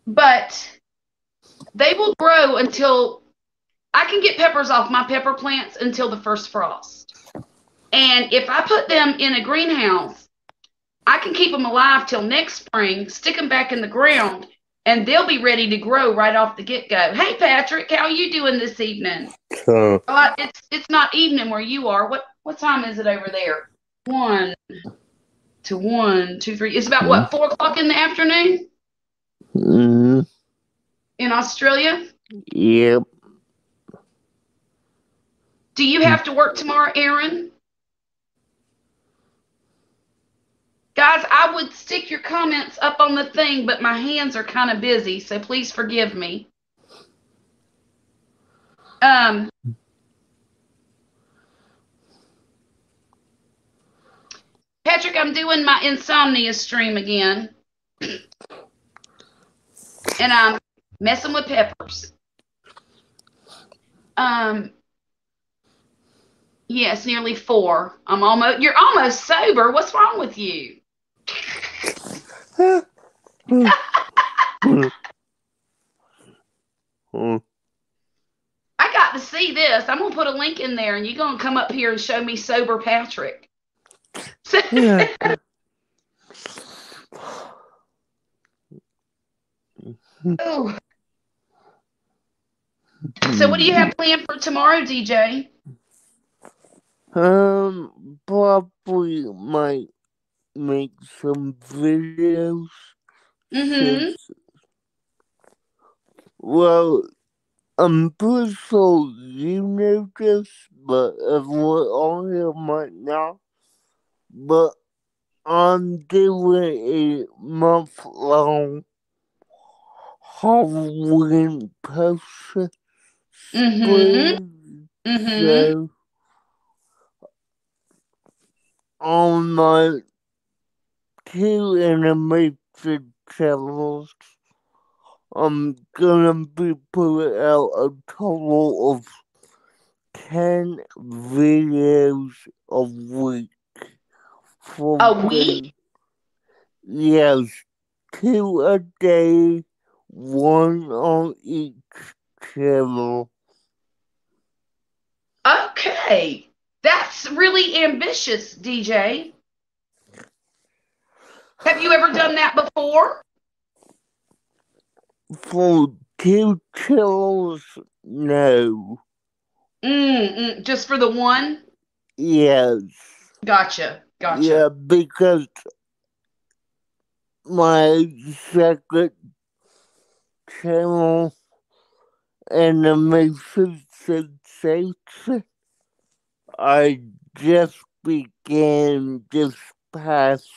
But they will grow until I can get peppers off my pepper plants until the first frost. And if I put them in a greenhouse, I can keep them alive till next spring, stick them back in the ground, and they'll be ready to grow right off the get go. Hey, Patrick, how are you doing this evening? So, Uh, it's it's not evening where you are. What what time is it over there? One to one, two, three. It's about what four o'clock in the afternoon mm, in Australia. yep. Do you have to work tomorrow, Aaron? Guys, I would stick your comments up on the thing, but my hands are kind of busy, so please forgive me. Um, Patrick, I'm doing my insomnia stream again. And I'm messing with peppers. Um, yes, nearly four. I'm almost, you're almost sober. What's wrong with you? I got to see this. I'm gonna put a link in there, and you're gonna come up here and show me sober Patrick. yeah. So, what do you have planned for tomorrow, DJ? Um, probably might make some videos. Mm-hmm. Well, I'm pretty sure you know this, but everyone on here might not. But I'm doing a month long Halloween poster Mhm. spread. Mm-hmm. So on my two animated channels, I'm gonna be putting out a total of ten videos a week. For A week? Yes, two a day, one on each channel. Okay. That's really ambitious, DJ. Have you ever done that before? For two channels, no. Mm-mm. Just for the one? Yes. Gotcha. Gotcha. Yeah, because my second channel, Animation Sensation, I just began this past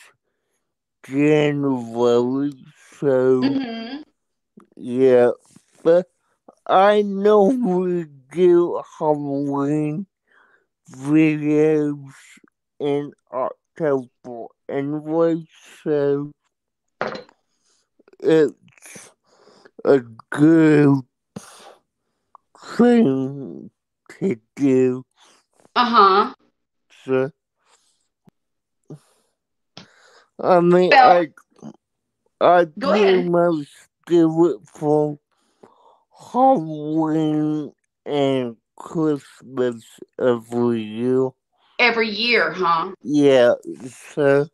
January, so hmm yeah. But I know we do Halloween videos in October anyway, so it's a good thing to do. Uh huh. So, I mean, Well, I I Go pretty ahead. much do it for Halloween and Christmas every year. Every year, huh? Yeah, so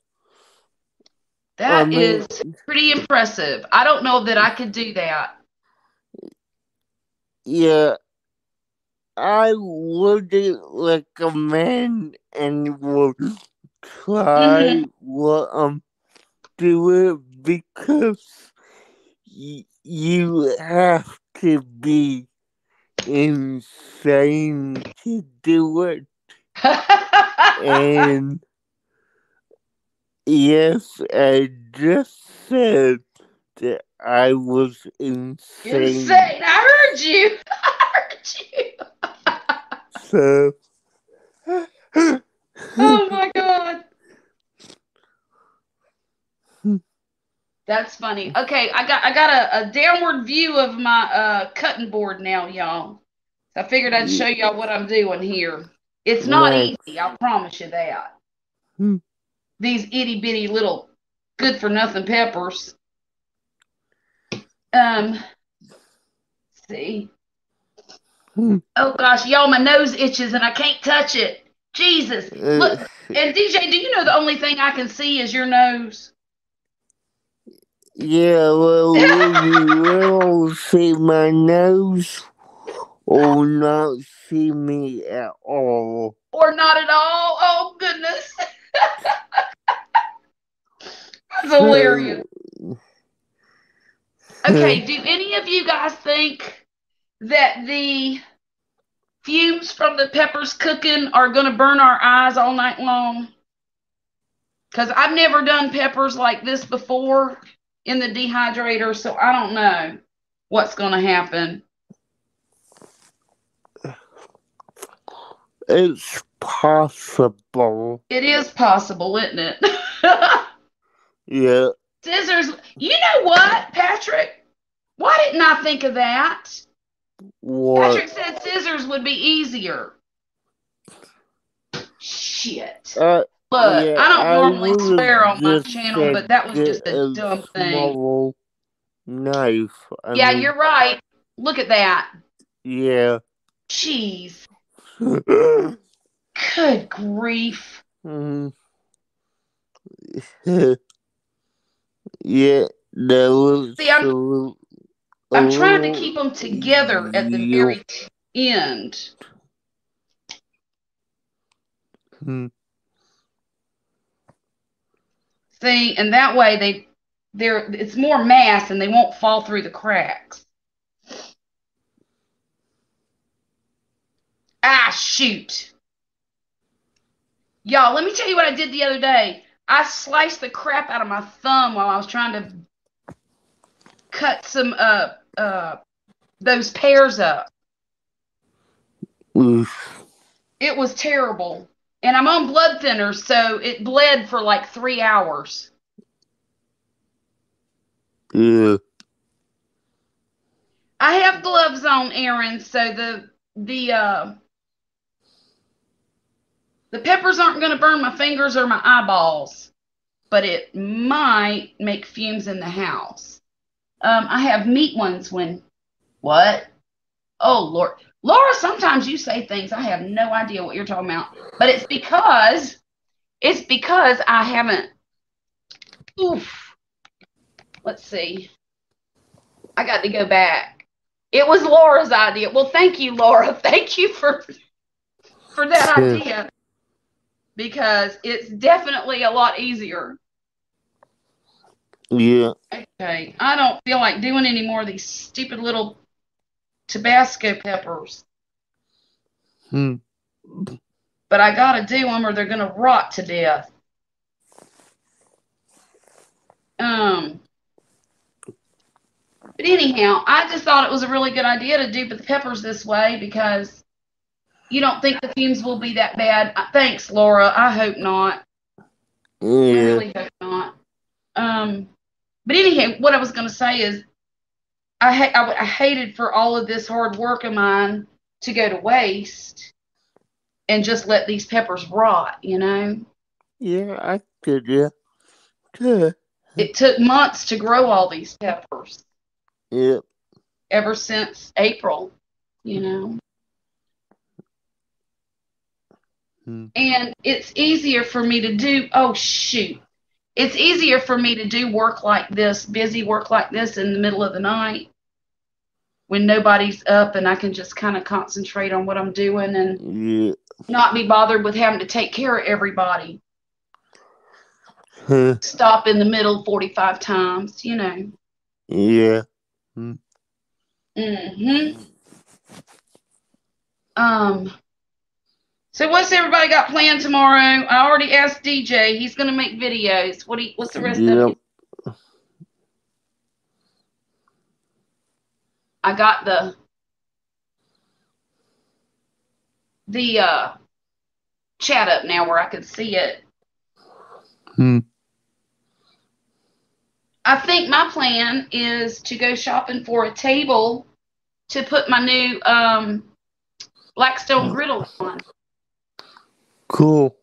That mean, is pretty impressive. I don't know that I could do that. yeah, I wouldn't recommend anyone try hmm what I'm doing because y- you have to be insane to do it. And yes, I just said that I was insane. Insane. I heard you. I heard you. So, Oh my God. That's funny. Okay, I got I got a, a downward view of my uh cutting board now, y'all. I figured I'd show y'all what I'm doing here. It's not Right. easy, I promise you that. These itty bitty little good for nothing peppers. Um let's see. Hmm. Oh gosh, y'all, my nose itches and I can't touch it. Jesus. Look, Uh, and DJ, do you know the only thing I can see is your nose? yeah, well, you will see my nose or not see me at all. or not at all. Oh goodness. That's hilarious. Hmm. Okay, do any of you guys think that the fumes from the peppers cooking are going to burn our eyes all night long? Because I've never done peppers like this before in the dehydrator, so I don't know what's going to happen. It's possible. It is possible, isn't it? Yeah. Scissors. You know what, Patrick? Why didn't I think of that? What? Patrick said scissors would be easier. Shit. Uh, Look, yeah, I don't normally swear on my channel, but that was just a dumb thing. knife. I Yeah, mean, you're right. Look at that. Yeah. Jeez. Good grief. Mm. yeah, that was See, I'm- a- I'm trying to keep them together at the Yeah. very end. Hmm. See, and that way they they're it's more mass and they won't fall through the cracks. Ah, shoot. Y'all, let me tell you what I did the other day. I sliced the crap out of my thumb while I was trying to cut some uh uh those pears up. Oof. It was terrible. And I'm on blood thinners, so it bled for like three hours. Yeah. I have gloves on, Aaron, so the the uh the peppers aren't going to burn my fingers or my eyeballs, but it might make fumes in the house. Um, I have meat ones when what? Oh Lord, Laura, sometimes you say things I have no idea what you're talking about, but it's because it's because I haven't. Oof. Let's see. I got to go back. It was Laura's idea. Well, thank you, Laura. Thank you for for that idea because it's definitely a lot easier. Yeah. Okay, I don't feel like doing any more of these stupid little Tabasco peppers. Hmm. But I got to do them or they're going to rot to death. Um, but anyhow, I just thought it was a really good idea to do the peppers this way because you don't think the fumes will be that bad. Uh, Thanks, Laura. I hope not. I really hope not. Um, but anyhow, what I was going to say is, I, ha- I w- I hated for all of this hard work of mine to go to waste, and just let these peppers rot. You know, Yeah, I could, yeah. Good. it took months to grow all these peppers Yeah. ever since April. You know. Hmm. And it's easier for me to do, oh, shoot. It's easier for me to do work like this, busy work like this in the middle of the night when nobody's up and I can just kind of concentrate on what I'm doing and Yeah. not be bothered with having to take care of everybody. Stop in the middle 45 times, you know. Yeah. Mm-hmm. Um, so what's everybody got planned tomorrow? I already asked DJ. He's gonna make videos. What do you, what's the rest of Yep. it? I got the the uh chat up now where I can see it. Hmm. I think my plan is to go shopping for a table to put my new um Blackstone griddle on. Cool.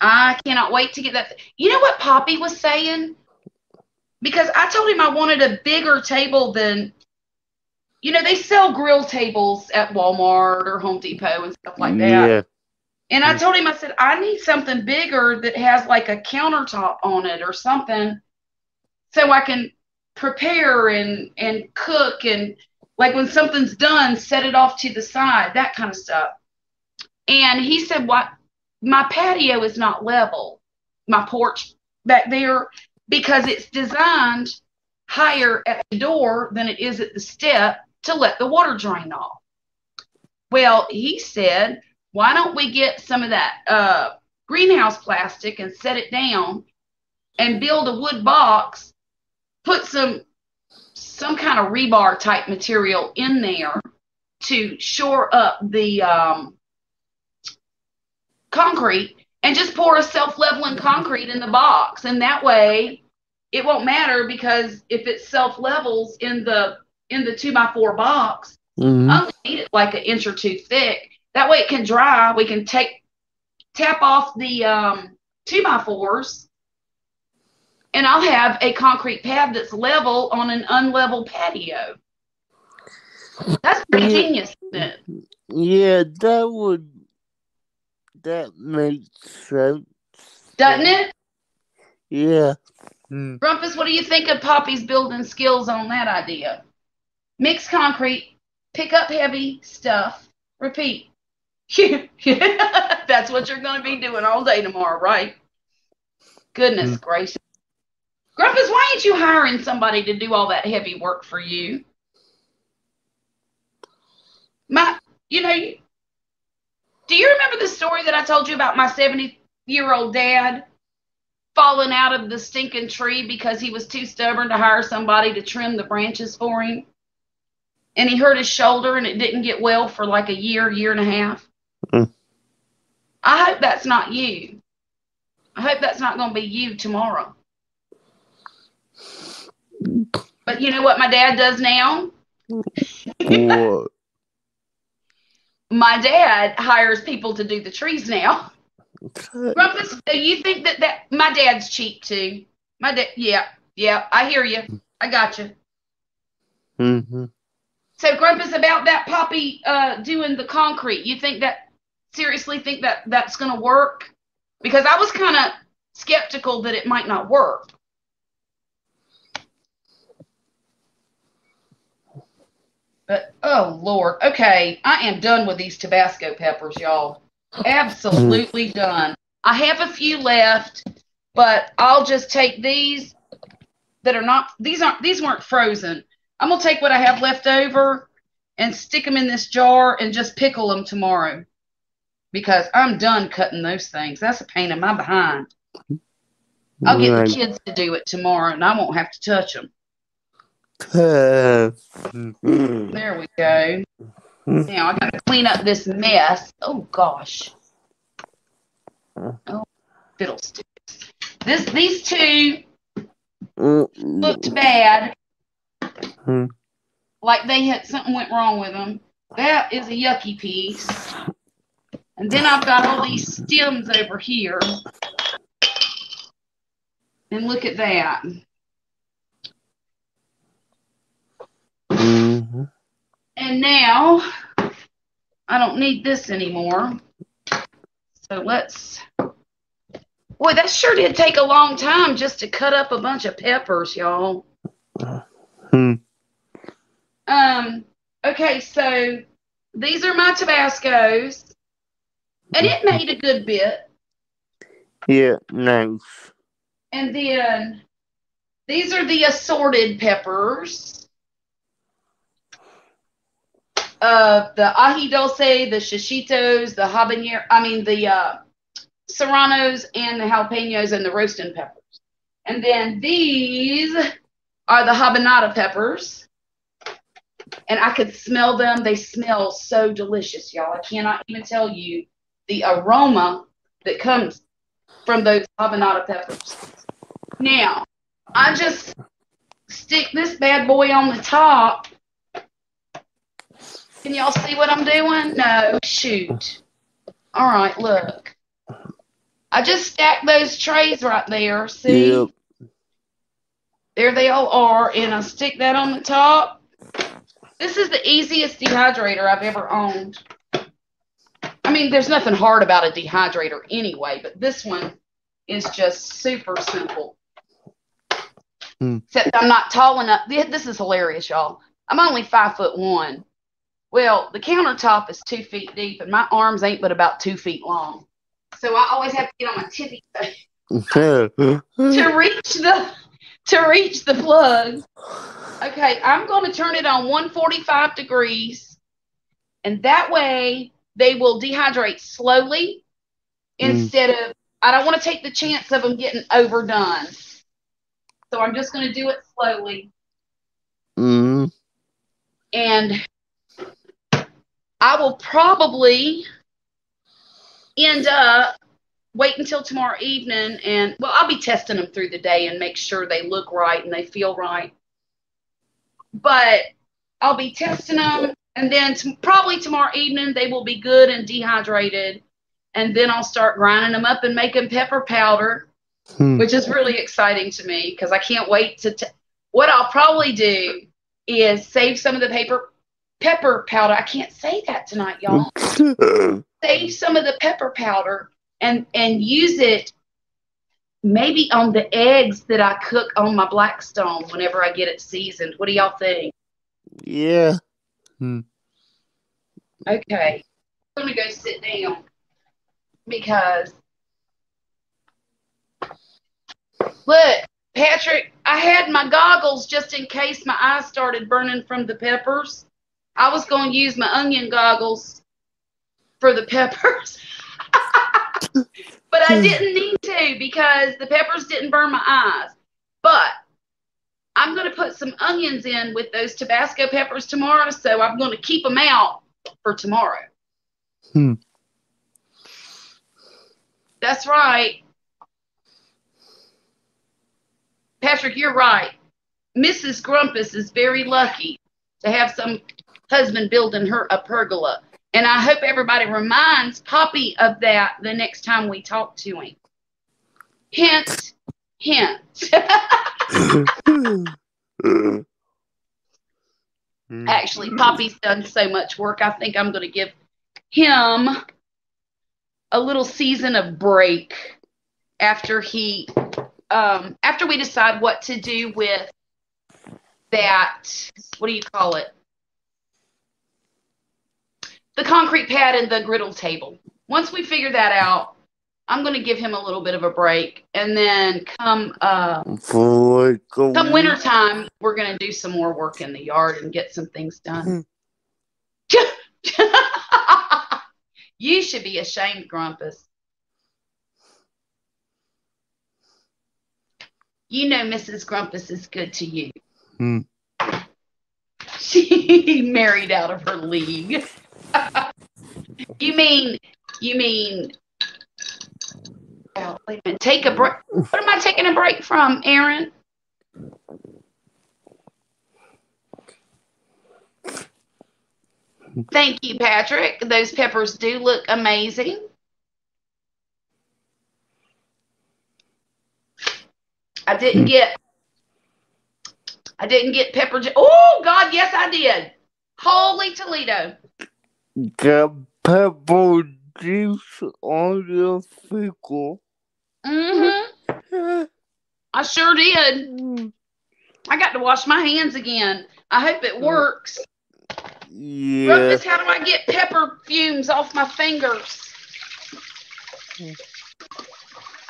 I cannot wait to get that. You know what Poppy was saying? Because I told him I wanted a bigger table than, you know, they sell grill tables at Walmart or Home Depot and stuff like that. Yeah. And I mm. told him, I said, I need something bigger that has like a countertop on it or something so I can prepare and, and cook and like when something's done, set it off to the side, that kind of stuff. And he said, What? My patio is not level, my porch back there, because it's designed higher at the door than it is at the step to let the water drain off. Well, he said, why don't we get some of that uh, greenhouse plastic and set it down and build a wood box, put some some kind of rebar type material in there to shore up the um, concrete and just pour a self-leveling concrete in the box and that way it won't matter because if it self-levels in the in the two by four box hmm I only need it like an inch or two thick. That way it can dry. We can take tap off the um, two by fours, and I'll have a concrete pad that's level on an unlevel patio. That's pretty Yeah. genius, isn't it? Yeah, that would. That makes sense. Doesn't it? Yeah. Hmm. Grumpus, what do you think of Poppy's building skills on that idea? Mix concrete, pick up heavy stuff, repeat. That's what you're going to be doing all day tomorrow, right? Goodness gracious. Grumpus, why ain't you hiring somebody to do all that heavy work for you? My, you know, you- do you remember the story that I told you about my 70 year old dad falling out of the stinking tree because he was too stubborn to hire somebody to trim the branches for him? And he hurt his shoulder and it didn't get well for like a year, year and a half. Mm. I hope that's not you. I hope that's not going to be you tomorrow. But you know what my dad does now? What? My dad hires people to do the trees now. Grumpus, do you think that that my dad's cheap too? My dad, yeah, yeah, I hear you. I got you. hmm So Grumpus, about that Poppy uh, doing the concrete, you think that seriously think that that's gonna work? Because I was kind of skeptical that it might not work. But oh Lord, okay, I am done with these Tabasco peppers, y'all. Absolutely mm. done. I have a few left, but I'll just take these that are not these aren't these weren't frozen. I'm gonna take what I have left over and stick them in this jar and just pickle them tomorrow because I'm done cutting those things. That's a pain in my behind. I'll get Right. the kids to do it tomorrow and I won't have to touch them. There we go. Now I got to clean up this mess. Oh gosh. Oh, fiddlesticks. This these two looked bad. Like they had something went wrong with them. That is a yucky piece. And then I've got all these stems over here. And look at that. And now I don't need this anymore. So let's. Boy, that sure did take a long time just to cut up a bunch of peppers, y'all. Hmm. Um. Okay, so these are my Tabascos, and it made a good bit. Yeah, nice. And then these are the assorted peppers. Uh, the ají dulce, the shishitos, the habanero, I mean the uh, serranos and the jalapenos and the roasting peppers. And then these are the habanada peppers. And I could smell them. They smell so delicious, y'all. I cannot even tell you the aroma that comes from those habanada peppers. Now, I just stick this bad boy on the top. Can y'all see what I'm doing? No, shoot. All right, look. I just stacked those trays right there. See? Yep. There they all are, and I stick that on the top. This is the easiest dehydrator I've ever owned. I mean, there's nothing hard about a dehydrator anyway, but this one is just super simple. Hmm. Except I'm not tall enough. This is hilarious, y'all. I'm only five foot one. Well, the countertop is two feet deep, and my arms ain't but about two feet long. So I always have to get on my tippy to reach the to reach the plug. Okay, I'm going to turn it on 145 degrees, and that way they will dehydrate slowly Mm. instead of. I don't want to take the chance of them getting overdone, so I'm just going to do it slowly. Mhm. and I will probably end up wait until tomorrow evening and well I'll be testing them through the day and make sure they look right and they feel right. But I'll be testing them and then t- probably tomorrow evening they will be good and dehydrated and then I'll start grinding them up and making pepper powder Hmm. which is really exciting to me because I can't wait to. T- what I'll probably do is save some of the paper pepper powder. I can't say that tonight, y'all. Save some of the pepper powder and and use it maybe on the eggs that I cook on my Blackstone whenever I get it seasoned. What do y'all think? yeah. Hmm. Okay, I'm gonna go sit down because look, Patrick, I had my goggles just in case my eyes started burning from the peppers. I was gonna use my onion goggles for the peppers. but I didn't need to because the peppers didn't burn my eyes. But I'm going to put some onions in with those Tabasco peppers tomorrow, so I'm going to keep them out for tomorrow. Hmm. That's right. Patrick, you're right. Mrs. Grumpus is very lucky to have some husband building her a pergola. And I hope everybody reminds Poppy of that the next time we talk to him. Hint, hint. Actually, Poppy's done so much work. I think I'm going to give him a little season of break after he, um, after we decide what to do with that. What do you call it? The concrete pad and the griddle table. Once we figure that out, I'm going to give him a little bit of a break, and then come uh, like come week. wintertime, we're going to do some more work in the yard and get some things done. You should be ashamed, Grumpus. You know Mrs. Grumpus is good to you. Hmm. She married out of her league. you mean you mean oh, wait a minute, take a break. What am I taking a break from, Aaron? Thank you, Patrick. Those peppers do look amazing. I didn't Hmm. get I didn't get pepper Oh God, yes I did. Holy Toledo. Got pepper juice on your pickle. Mm-hmm. I sure did. I got to wash my hands again. I hope it works. Yeah. Rufus, how do I get pepper fumes off my fingers?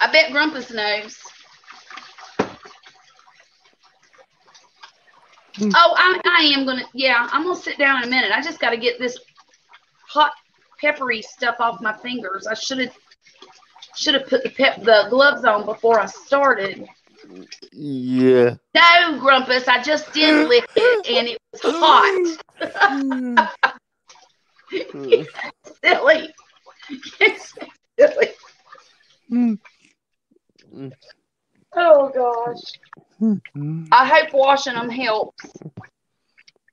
I bet Grumpus knows. Hmm. Oh, I, I am gonna. Yeah, I'm gonna sit down in a minute. I just got to get this hot peppery stuff off my fingers. I should have should have put the pep the gloves on before I started. Yeah. No, Grumpus, I just did lick it and it was hot. Hmm. Silly. Silly. Oh gosh. I hope washing them helps.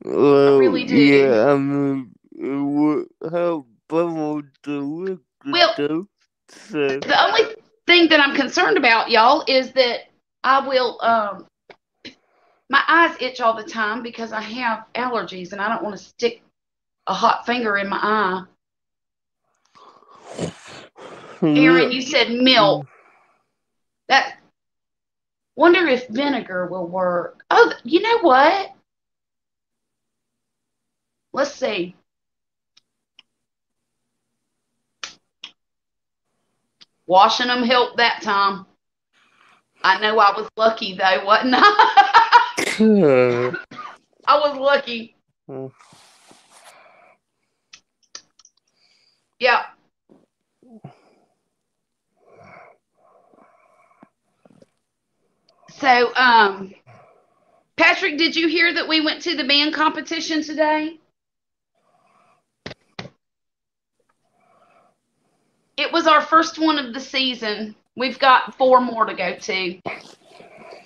Well, really do. Yeah, I mean, it would help bubble the Well- though. So, The only thing that I'm concerned about, y'all, is that I will um my eyes itch all the time because I have allergies and I don't want to stick a hot finger in my eye. Aaron, you said milk. That wonder if vinegar will work. Oh, you know what? Let's see. Washing them helped that time. I know I was lucky though, wasn't I? I was lucky. Yeah. So, um, Patrick, did you hear that we went to the band competition today? It was our first one of the season. We've got four more to go to.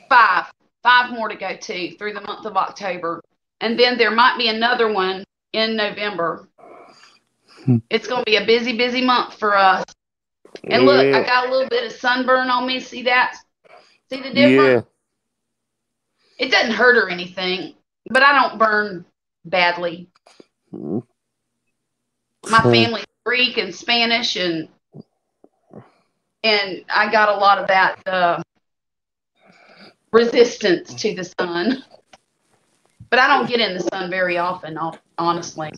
Five. Five more to go to through the month of October. And then there might be another one in November. Hmm. It's going to be a busy, busy month for us. And look, I got a little bit of sunburn on me. See that? See the difference? Yeah. It doesn't hurt or anything, but I don't burn badly. My Hmm. family's Greek and Spanish, and and I got a lot of that uh, resistance to the sun. But I don't get in the sun very often, honestly.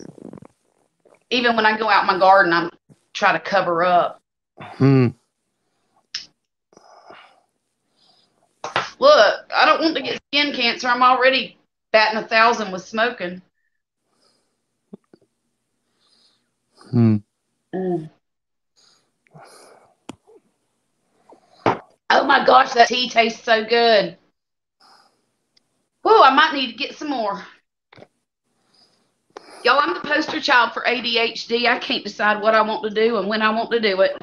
Even when I go out in my garden, I try to cover up. Hmm. Look, I don't want to get skin cancer. I'm already batting a thousand with smoking. Hmm. Mm. Oh my gosh, that tea tastes so good. Whoa, I might need to get some more. Y'all, I'm the poster child for ADHD. I can't decide what I want to do and when I want to do it.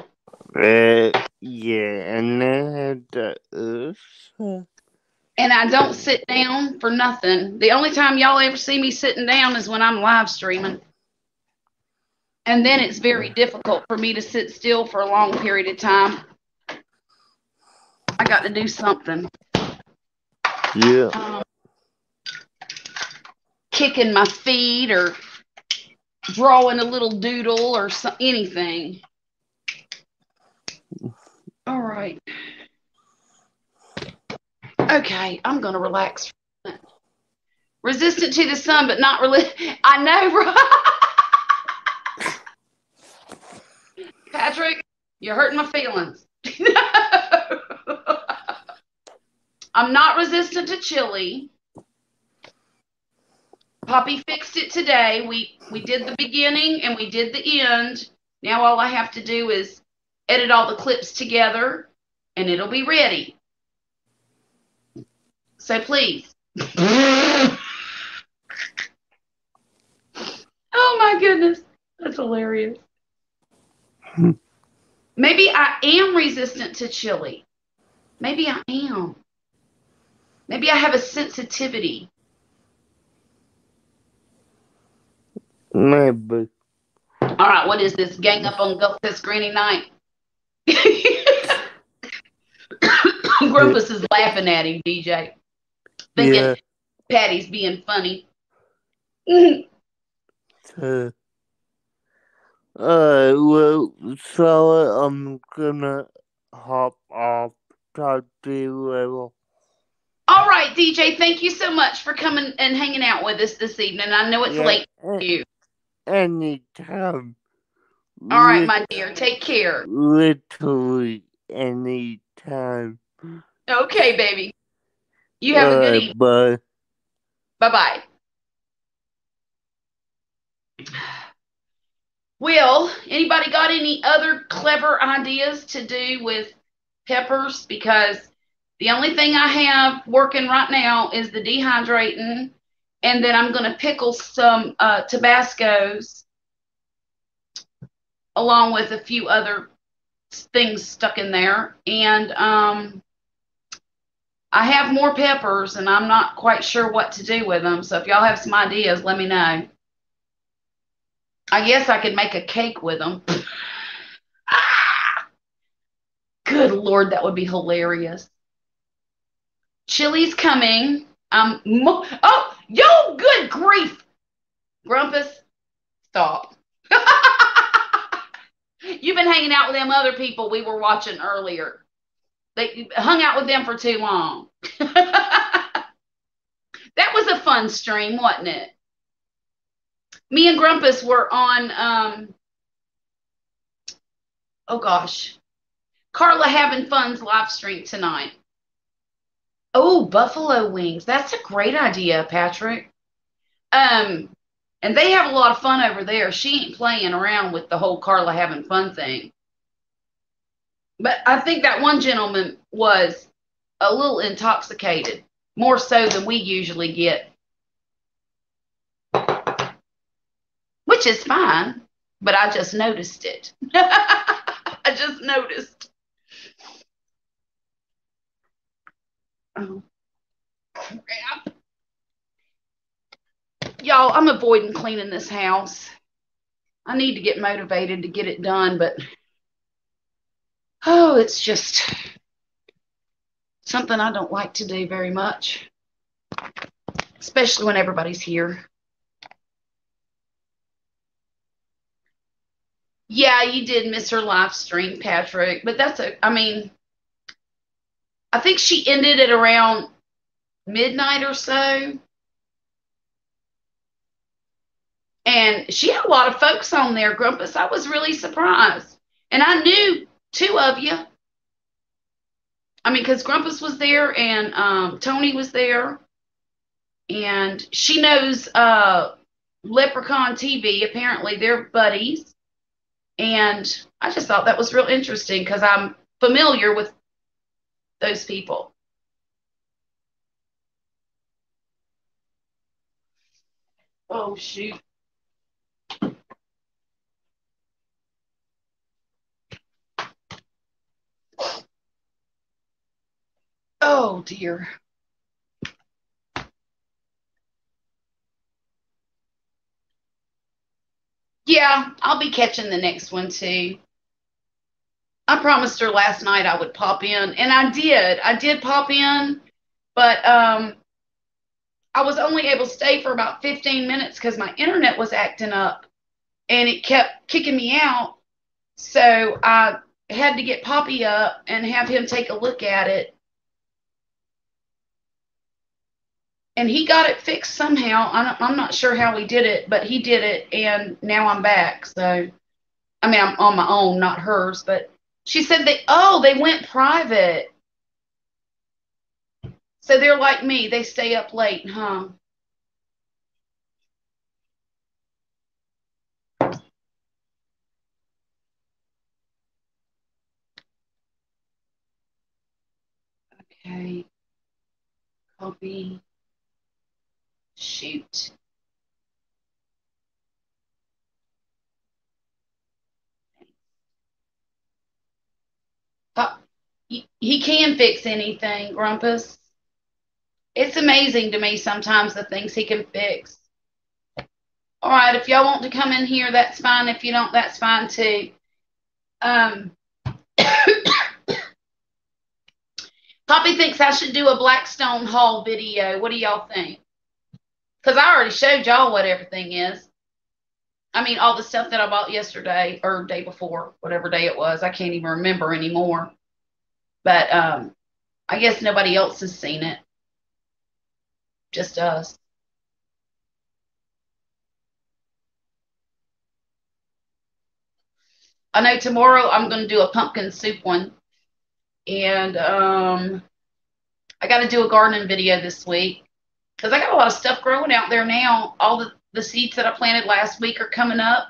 Uh, yeah, and that is. And I don't sit down for nothing. The only time y'all ever see me sitting down is when I'm live streaming. And then it's very difficult for me to sit still for a long period of time. I got to do something. Yeah. um, kicking my feet or drawing a little doodle or so, anything. All right. Okay, I'm going to relax. Resistant to the sun, but not really. I know, right? Patrick, you're hurting my feelings. I'm not resistant to chili. Poppy fixed it today. We we did the beginning and we did the end. Now all I have to do is edit all the clips together and it'll be ready. So please. oh my goodness. That's hilarious. Hmm. Maybe I am resistant to chili. Maybe I am. Maybe I have a sensitivity. Maybe. All right, what is this? Gang up on Gulf Coast Granny Night? Grumpus is laughing at him, DJ. Thinking Yeah. Patty's being funny. Uh, well, so I'm gonna hop off. Talk to you. All right, DJ, thank you so much for coming and hanging out with us this evening. I know it's Yeah, late for you. Anytime. All right, my dear, take care. Literally anytime. Okay, baby. You have a good evening. Bye. Bye bye. Will, anybody got any other clever ideas to do with peppers? Because the only thing I have working right now is the dehydrating, and then I'm going to pickle some uh, Tabascos along with a few other things stuck in there. And um, I have more peppers, and I'm not quite sure what to do with them. So if y'all have some ideas, let me know. I guess I could make a cake with them. Good Lord, that would be hilarious. Chili's coming. Um, mo- oh, yo, good grief. Grumpus, stop. You've been hanging out with them other people we were watching earlier. They hung out with them for too long. that was a fun stream, wasn't it? Me and Grumpus were on um oh gosh. Carla having fun's live stream tonight. Oh, buffalo wings. That's a great idea, Patrick. Um and they have a lot of fun over there. She ain't playing around with the whole Carla having fun thing. But I think that one gentleman was a little intoxicated, more so than we usually get. Which is fine, but I just noticed it. I just noticed. Crap. Y'all, I'm avoiding cleaning this house. I need to get motivated to get it done, but oh, it's just something I don't like to do very much, especially when everybody's here. Yeah, you did miss her live stream, Patrick, but that's a, I mean, I think she ended at around midnight or so. And she had a lot of folks on there, Grumpus. I was really surprised. And I knew two of you. I mean, because Grumpus was there and um, Tony was there. And she knows uh, Leprechaun TV. Apparently, they're buddies. And I just thought that was real interesting because I'm familiar with those people. Oh, shoot. Oh, dear. Yeah, I'll be catching the next one too. I promised her last night I would pop in, and I did. I did pop in, but um, I was only able to stay for about 15 minutes because my internet was acting up and it kept kicking me out. So I had to get Poppy up and have him take a look at it. And he got it fixed somehow. I'm not sure how he did it, but he did it, and now I'm back. So, I mean, I'm on my own, not hers. But she said they oh, they went private. So they're like me, they stay up late, huh? Okay. Copy. Shoot. He, he can fix anything, Grumpus. It's amazing to me sometimes the things he can fix. All right, if y'all want to come in here, that's fine. If you don't, that's fine too. Um, Poppy thinks I should do a Blackstone haul video. What do y'all think? Because I already showed y'all what everything is. I mean, all the stuff that I bought yesterday or day before, whatever day it was. I can't even remember anymore. But um, I guess nobody else has seen it. Just us. I know tomorrow I'm going to do a pumpkin soup one. And um, I got to do a gardening video this week because I got a lot of stuff growing out there now. All the, the seeds that I planted last week are coming up.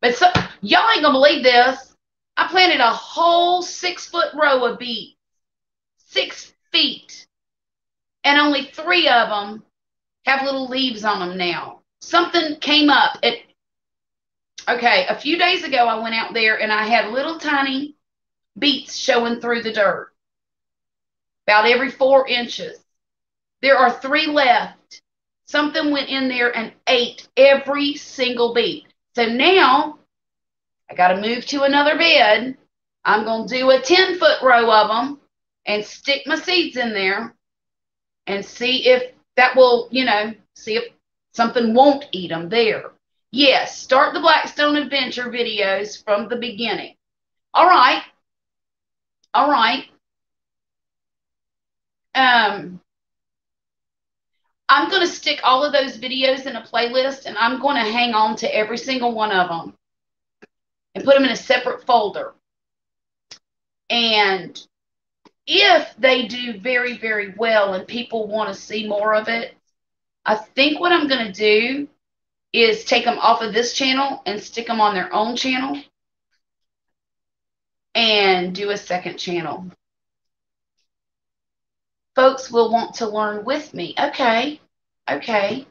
But so, y'all ain't to believe this. I planted a whole six foot row of beets, six feet, and only three of them have little leaves on them now. Something came up. It, okay, a few days ago, I went out there and I had little tiny beets showing through the dirt, about every four inches. There are three left. Something went in there and ate every single beet. So now I got to move to another bed. I'm going to do a 10 foot row of them and stick my seeds in there and see if that will, you know, see if something won't eat them there. Yes, start the Blackstone Adventure videos from the beginning. All right. All right. Um, I'm going to stick all of those videos in a playlist and I'm going to hang on to every single one of them and put them in a separate folder. And if they do very, very well and people want to see more of it, I think what I'm going to do is take them off of this channel and stick them on their own channel and do a second channel. Folks will want to learn with me. Okay, okay.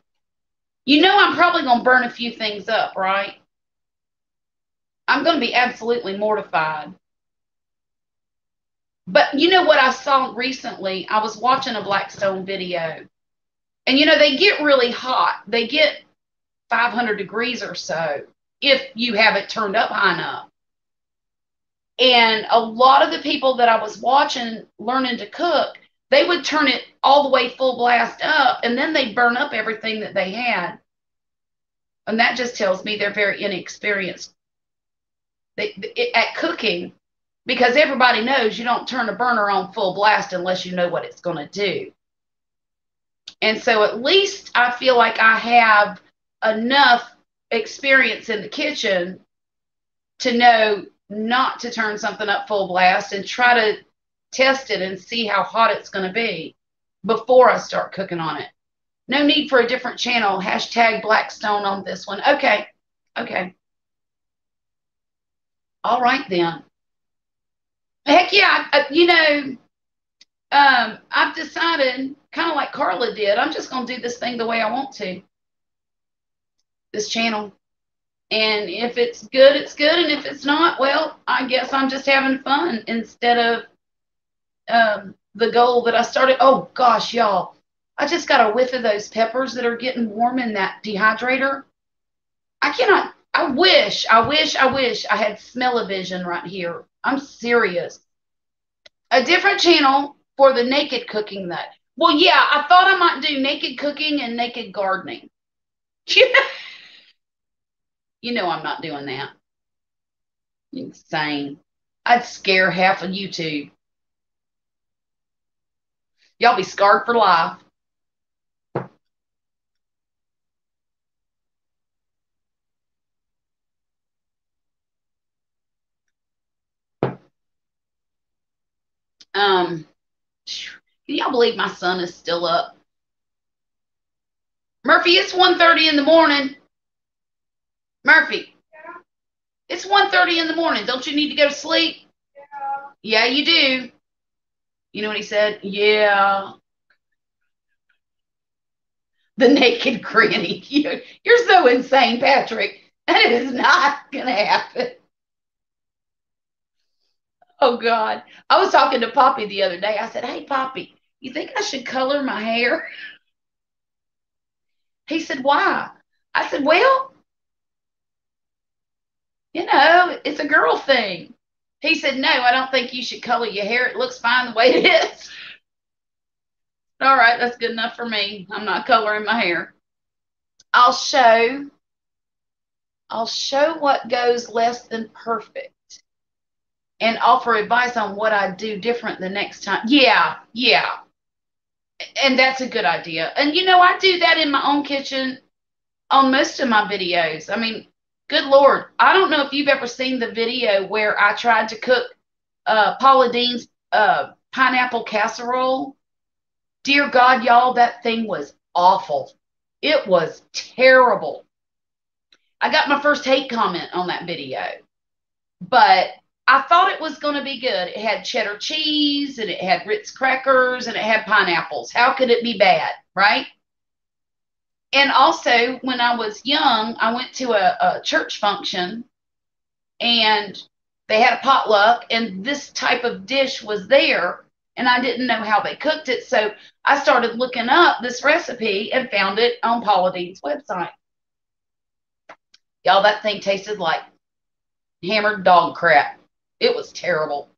You know I'm probably going to burn a few things up, right? I'm going to be absolutely mortified. But you know what I saw recently? I was watching a Blackstone video. And you know, they get really hot. They get 500 degrees or so if you have it turned up high enough. And a lot of the people that I was watching learning to cook, they would turn it all the way full blast up and then they'd burn up everything that they had. And that just tells me they're very inexperienced at cooking because everybody knows you don't turn a burner on full blast unless you know what it's going to do. And so at least I feel like I have enough experience in the kitchen to know not to turn something up full blast and try to test it and see how hot it's going to be before I start cooking on it. No need for a different channel. Hashtag Blackstone on this one. Okay. Okay. All right then. Heck yeah. I, you know, um, I've decided, kind of like Carla did, I'm just going to do this thing the way I want to. This channel. And if it's good, it's good. And if it's not, well, I guess I'm just having fun instead of um, the goal that I started. Oh, gosh, y'all. I just got a whiff of those peppers that are getting warm in that dehydrator. I cannot, I wish, I wish, I wish I had smell-o-vision right here. I'm serious. A different channel for the naked cooking that. Well, yeah, I thought I might do naked cooking and naked gardening. You know I'm not doing that. Insane. I'd scare half of YouTube. Y'all be scarred for life. Um, can y'all believe my son is still up? Murphy, it's 1.30 in the morning. Murphy. Yeah. It's 1.30 in the morning. Don't you need to go to sleep? Yeah. Yeah, you do. You know what he said? Yeah. the naked granny. You, you're so insane, Patrick. That is not going to happen. Oh, God. I was talking to Poppy the other day. I said, Hey, Poppy, you think I should color my hair? He said, Why? I said, Well, you know, it's a girl thing. He said, No, I don't think you should color your hair. It looks fine the way it is. All right, that's good enough for me. I'm not coloring my hair. I'll show I'll show what goes less than perfect and offer advice on what I do different the next time. Yeah, yeah. And that's a good idea. And you know, I do that in my own kitchen on most of my videos. I mean, good Lord, I don't know if you've ever seen the video where I tried to cook uh, Paula Deen's uh, pineapple casserole. Dear God, y'all, that thing was awful. It was terrible. I got my first hate comment on that video, but I thought it was going to be good. It had cheddar cheese and it had Ritz crackers and it had pineapples. How could it be bad, right? And also, when I was young, I went to a, a church function and they had a potluck, and this type of dish was there, and I didn't know how they cooked it. So I started looking up this recipe and found it on Paula Deen's website. Y'all, that thing tasted like hammered dog crap. It was terrible.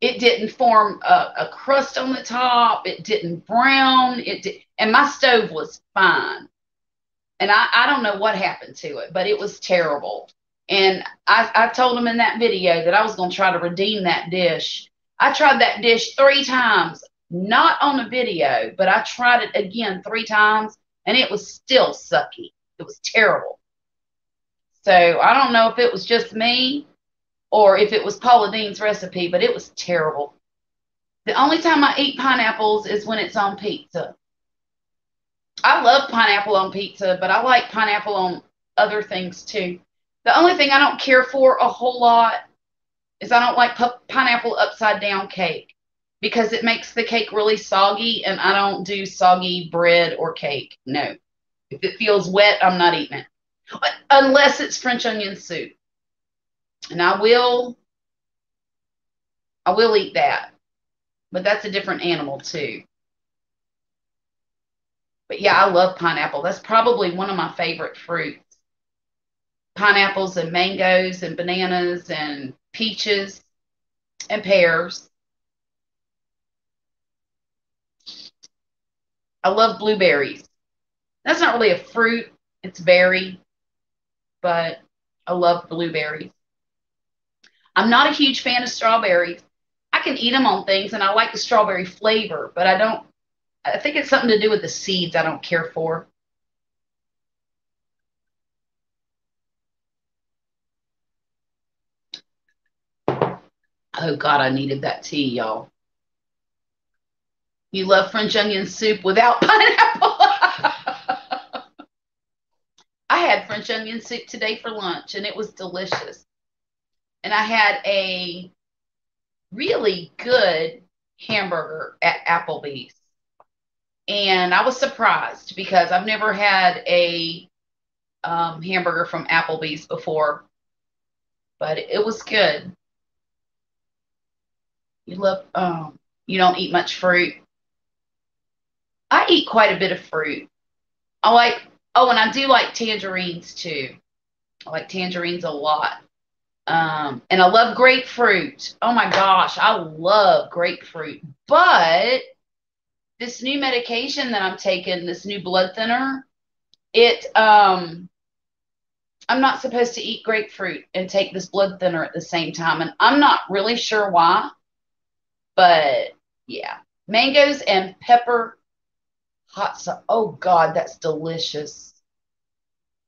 It didn't form a, a crust on the top. It didn't brown. It did, and my stove was fine. And I, I don't know what happened to it, but it was terrible. And I, I told him in that video that I was going to try to redeem that dish. I tried that dish three times, not on the video, but I tried it again three times, and it was still sucky. It was terrible. So I don't know if it was just me or if it was Paula Deen's recipe, but it was terrible. The only time I eat pineapples is when it's on pizza. I love pineapple on pizza, but I like pineapple on other things too. The only thing I don't care for a whole lot is I don't like pineapple upside down cake because it makes the cake really soggy, and I don't do soggy bread or cake. No. If it feels wet, I'm not eating it uh, unless it's French onion soup. And I will, I will eat that, but that's a different animal too. But yeah, I love pineapple. That's probably one of my favorite fruits. Pineapples and mangoes and bananas and peaches and pears. I love blueberries. That's not really a fruit, it's berry but I love blueberries. I'm not a huge fan of strawberries. I can eat them on things and I like the strawberry flavor, but I don't, I think it's something to do with the seeds I don't care for. Oh God, I needed that tea, y'all. You love French onion soup without pineapple. I had French onion soup today for lunch and it was delicious. And I had a really good hamburger at Applebee's. And I was surprised because I've never had a um, hamburger from Applebee's before, but it was good. You love, um, you don't eat much fruit. I eat quite a bit of fruit. I like Oh, and I do like tangerines too. I like tangerines a lot. Um, and I love grapefruit. Oh my gosh, I love grapefruit. But this new medication that I'm taking, this new blood thinner, it um I'm not supposed to eat grapefruit and take this blood thinner at the same time. And I'm not really sure why. But yeah. Mangoes and pepper hot sauce. Oh God, that's delicious.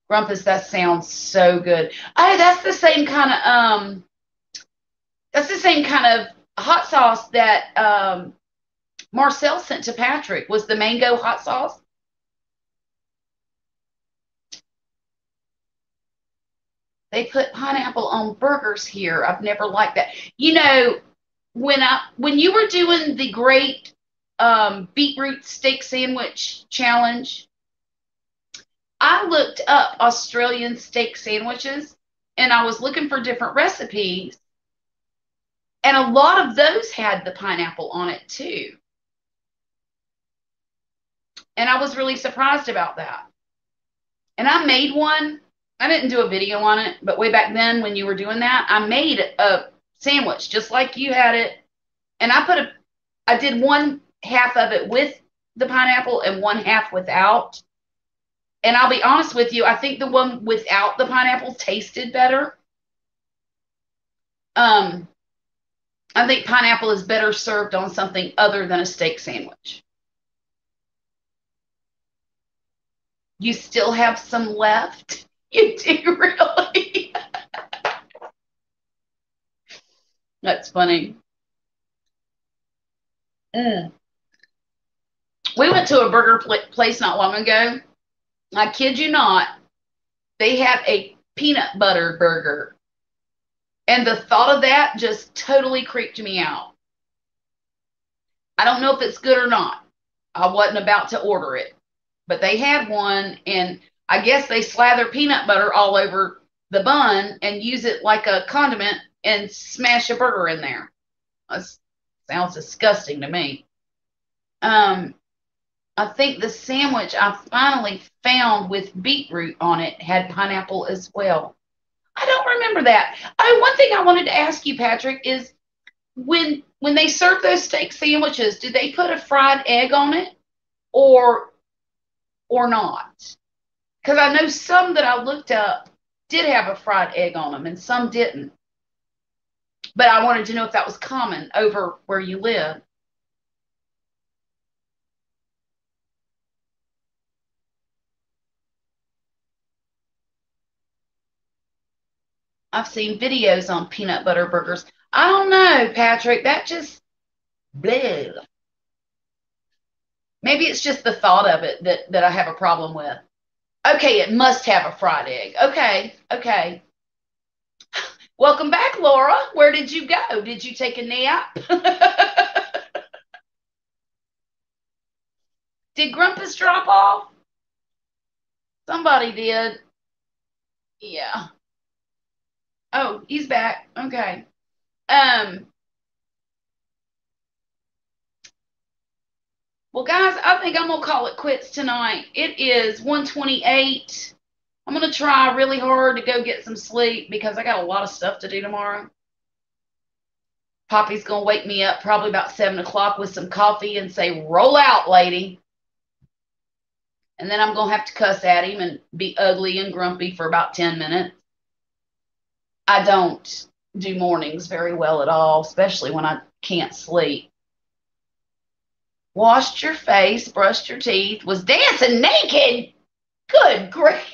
Grumpus, that sounds so good. Oh, that's the same kind of um that's the same kind of hot sauce that um Marcel sent to Patrick was the mango hot sauce. They put pineapple on burgers here. I've never liked that. You know, when I when you were doing the great um, beetroot steak sandwich challenge, I looked up Australian steak sandwiches and I was looking for different recipes. And a lot of those had the pineapple on it too. And I was really surprised about that. And I made one. I didn't do a video on it, but way back then when you were doing that, I made a sandwich just like you had it. And I put a, I did one half of it with the pineapple and one half without. And I'll be honest with you, I think the one without the pineapple tasted better. Um, I think pineapple is better served on something other than a steak sandwich. You still have some left? You do really? That's funny. Mm. We went to a burger pl- place not long ago. I kid you not. They have a peanut butter burger. And the thought of that just totally creeped me out. I don't know if it's good or not. I wasn't about to order it, but they had one, and I guess they slather peanut butter all over the bun and use it like a condiment and smash a burger in there. That sounds disgusting to me. Um, I think the sandwich I finally found with beetroot on it had pineapple as well. I don't remember that. Oh, one thing I wanted to ask you, Patrick, is when when they serve those steak sandwiches, do they put a fried egg on it or or not? Because I know some that I looked up did have a fried egg on them and some didn't. But I wanted to know if that was common over where you live. I've seen videos on peanut butter burgers. I don't know, Patrick. That just bleh. Maybe it's just the thought of it that, that I have a problem with. Okay, it must have a fried egg. Okay, okay. Welcome back, Laura. Where did you go? Did you take a nap? did Grumpus drop off? Somebody did. Yeah. Oh, he's back. Okay. Um. Well, guys, I think I'm gonna call it quits tonight. It is 128. I'm gonna try really hard to go get some sleep because I got a lot of stuff to do tomorrow. Poppy's gonna wake me up probably about seven o'clock with some coffee and say, "Roll out, lady." And then I'm gonna have to cuss at him and be ugly and grumpy for about 10 minutes. I don't do mornings very well at all, especially when I can't sleep. Washed your face, brushed your teeth, was dancing naked. Good grief.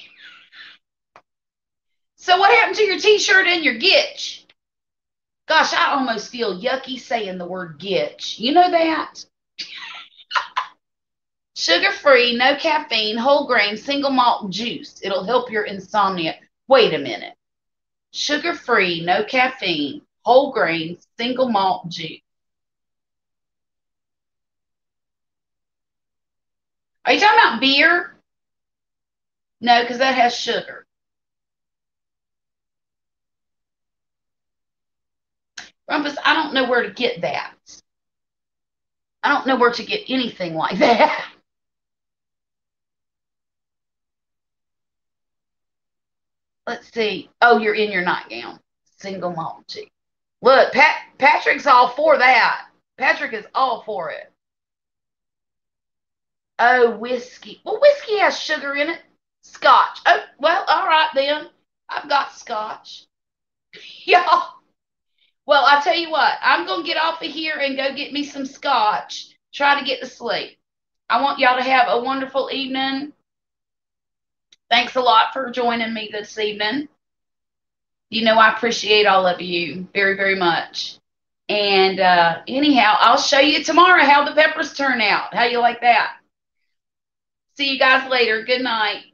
So, what happened to your t shirt and your gitch? Gosh, I almost feel yucky saying the word gitch. You know that? Sugar free, no caffeine, whole grain, single malt juice. It'll help your insomnia. Wait a minute sugar free, no caffeine, whole grain, single malt juice. Are you talking about beer? No, because that has sugar. Grumpus, I don't know where to get that. I don't know where to get anything like that. let's see. Oh, you're in your nightgown. Single malt tea. Look, Pat Patrick's all for that. Patrick is all for it. Oh, whiskey. Well, whiskey has sugar in it. Scotch. Oh, well, all right then. I've got scotch. Y'all. Well, I tell you what, I'm going to get off of here and go get me some scotch. Try to get to sleep. I want y'all to have a wonderful evening. Thanks a lot for joining me this evening. You know, I appreciate all of you very, very much. And uh, anyhow, I'll show you tomorrow how the peppers turn out. How you like that? See you guys later. Good night.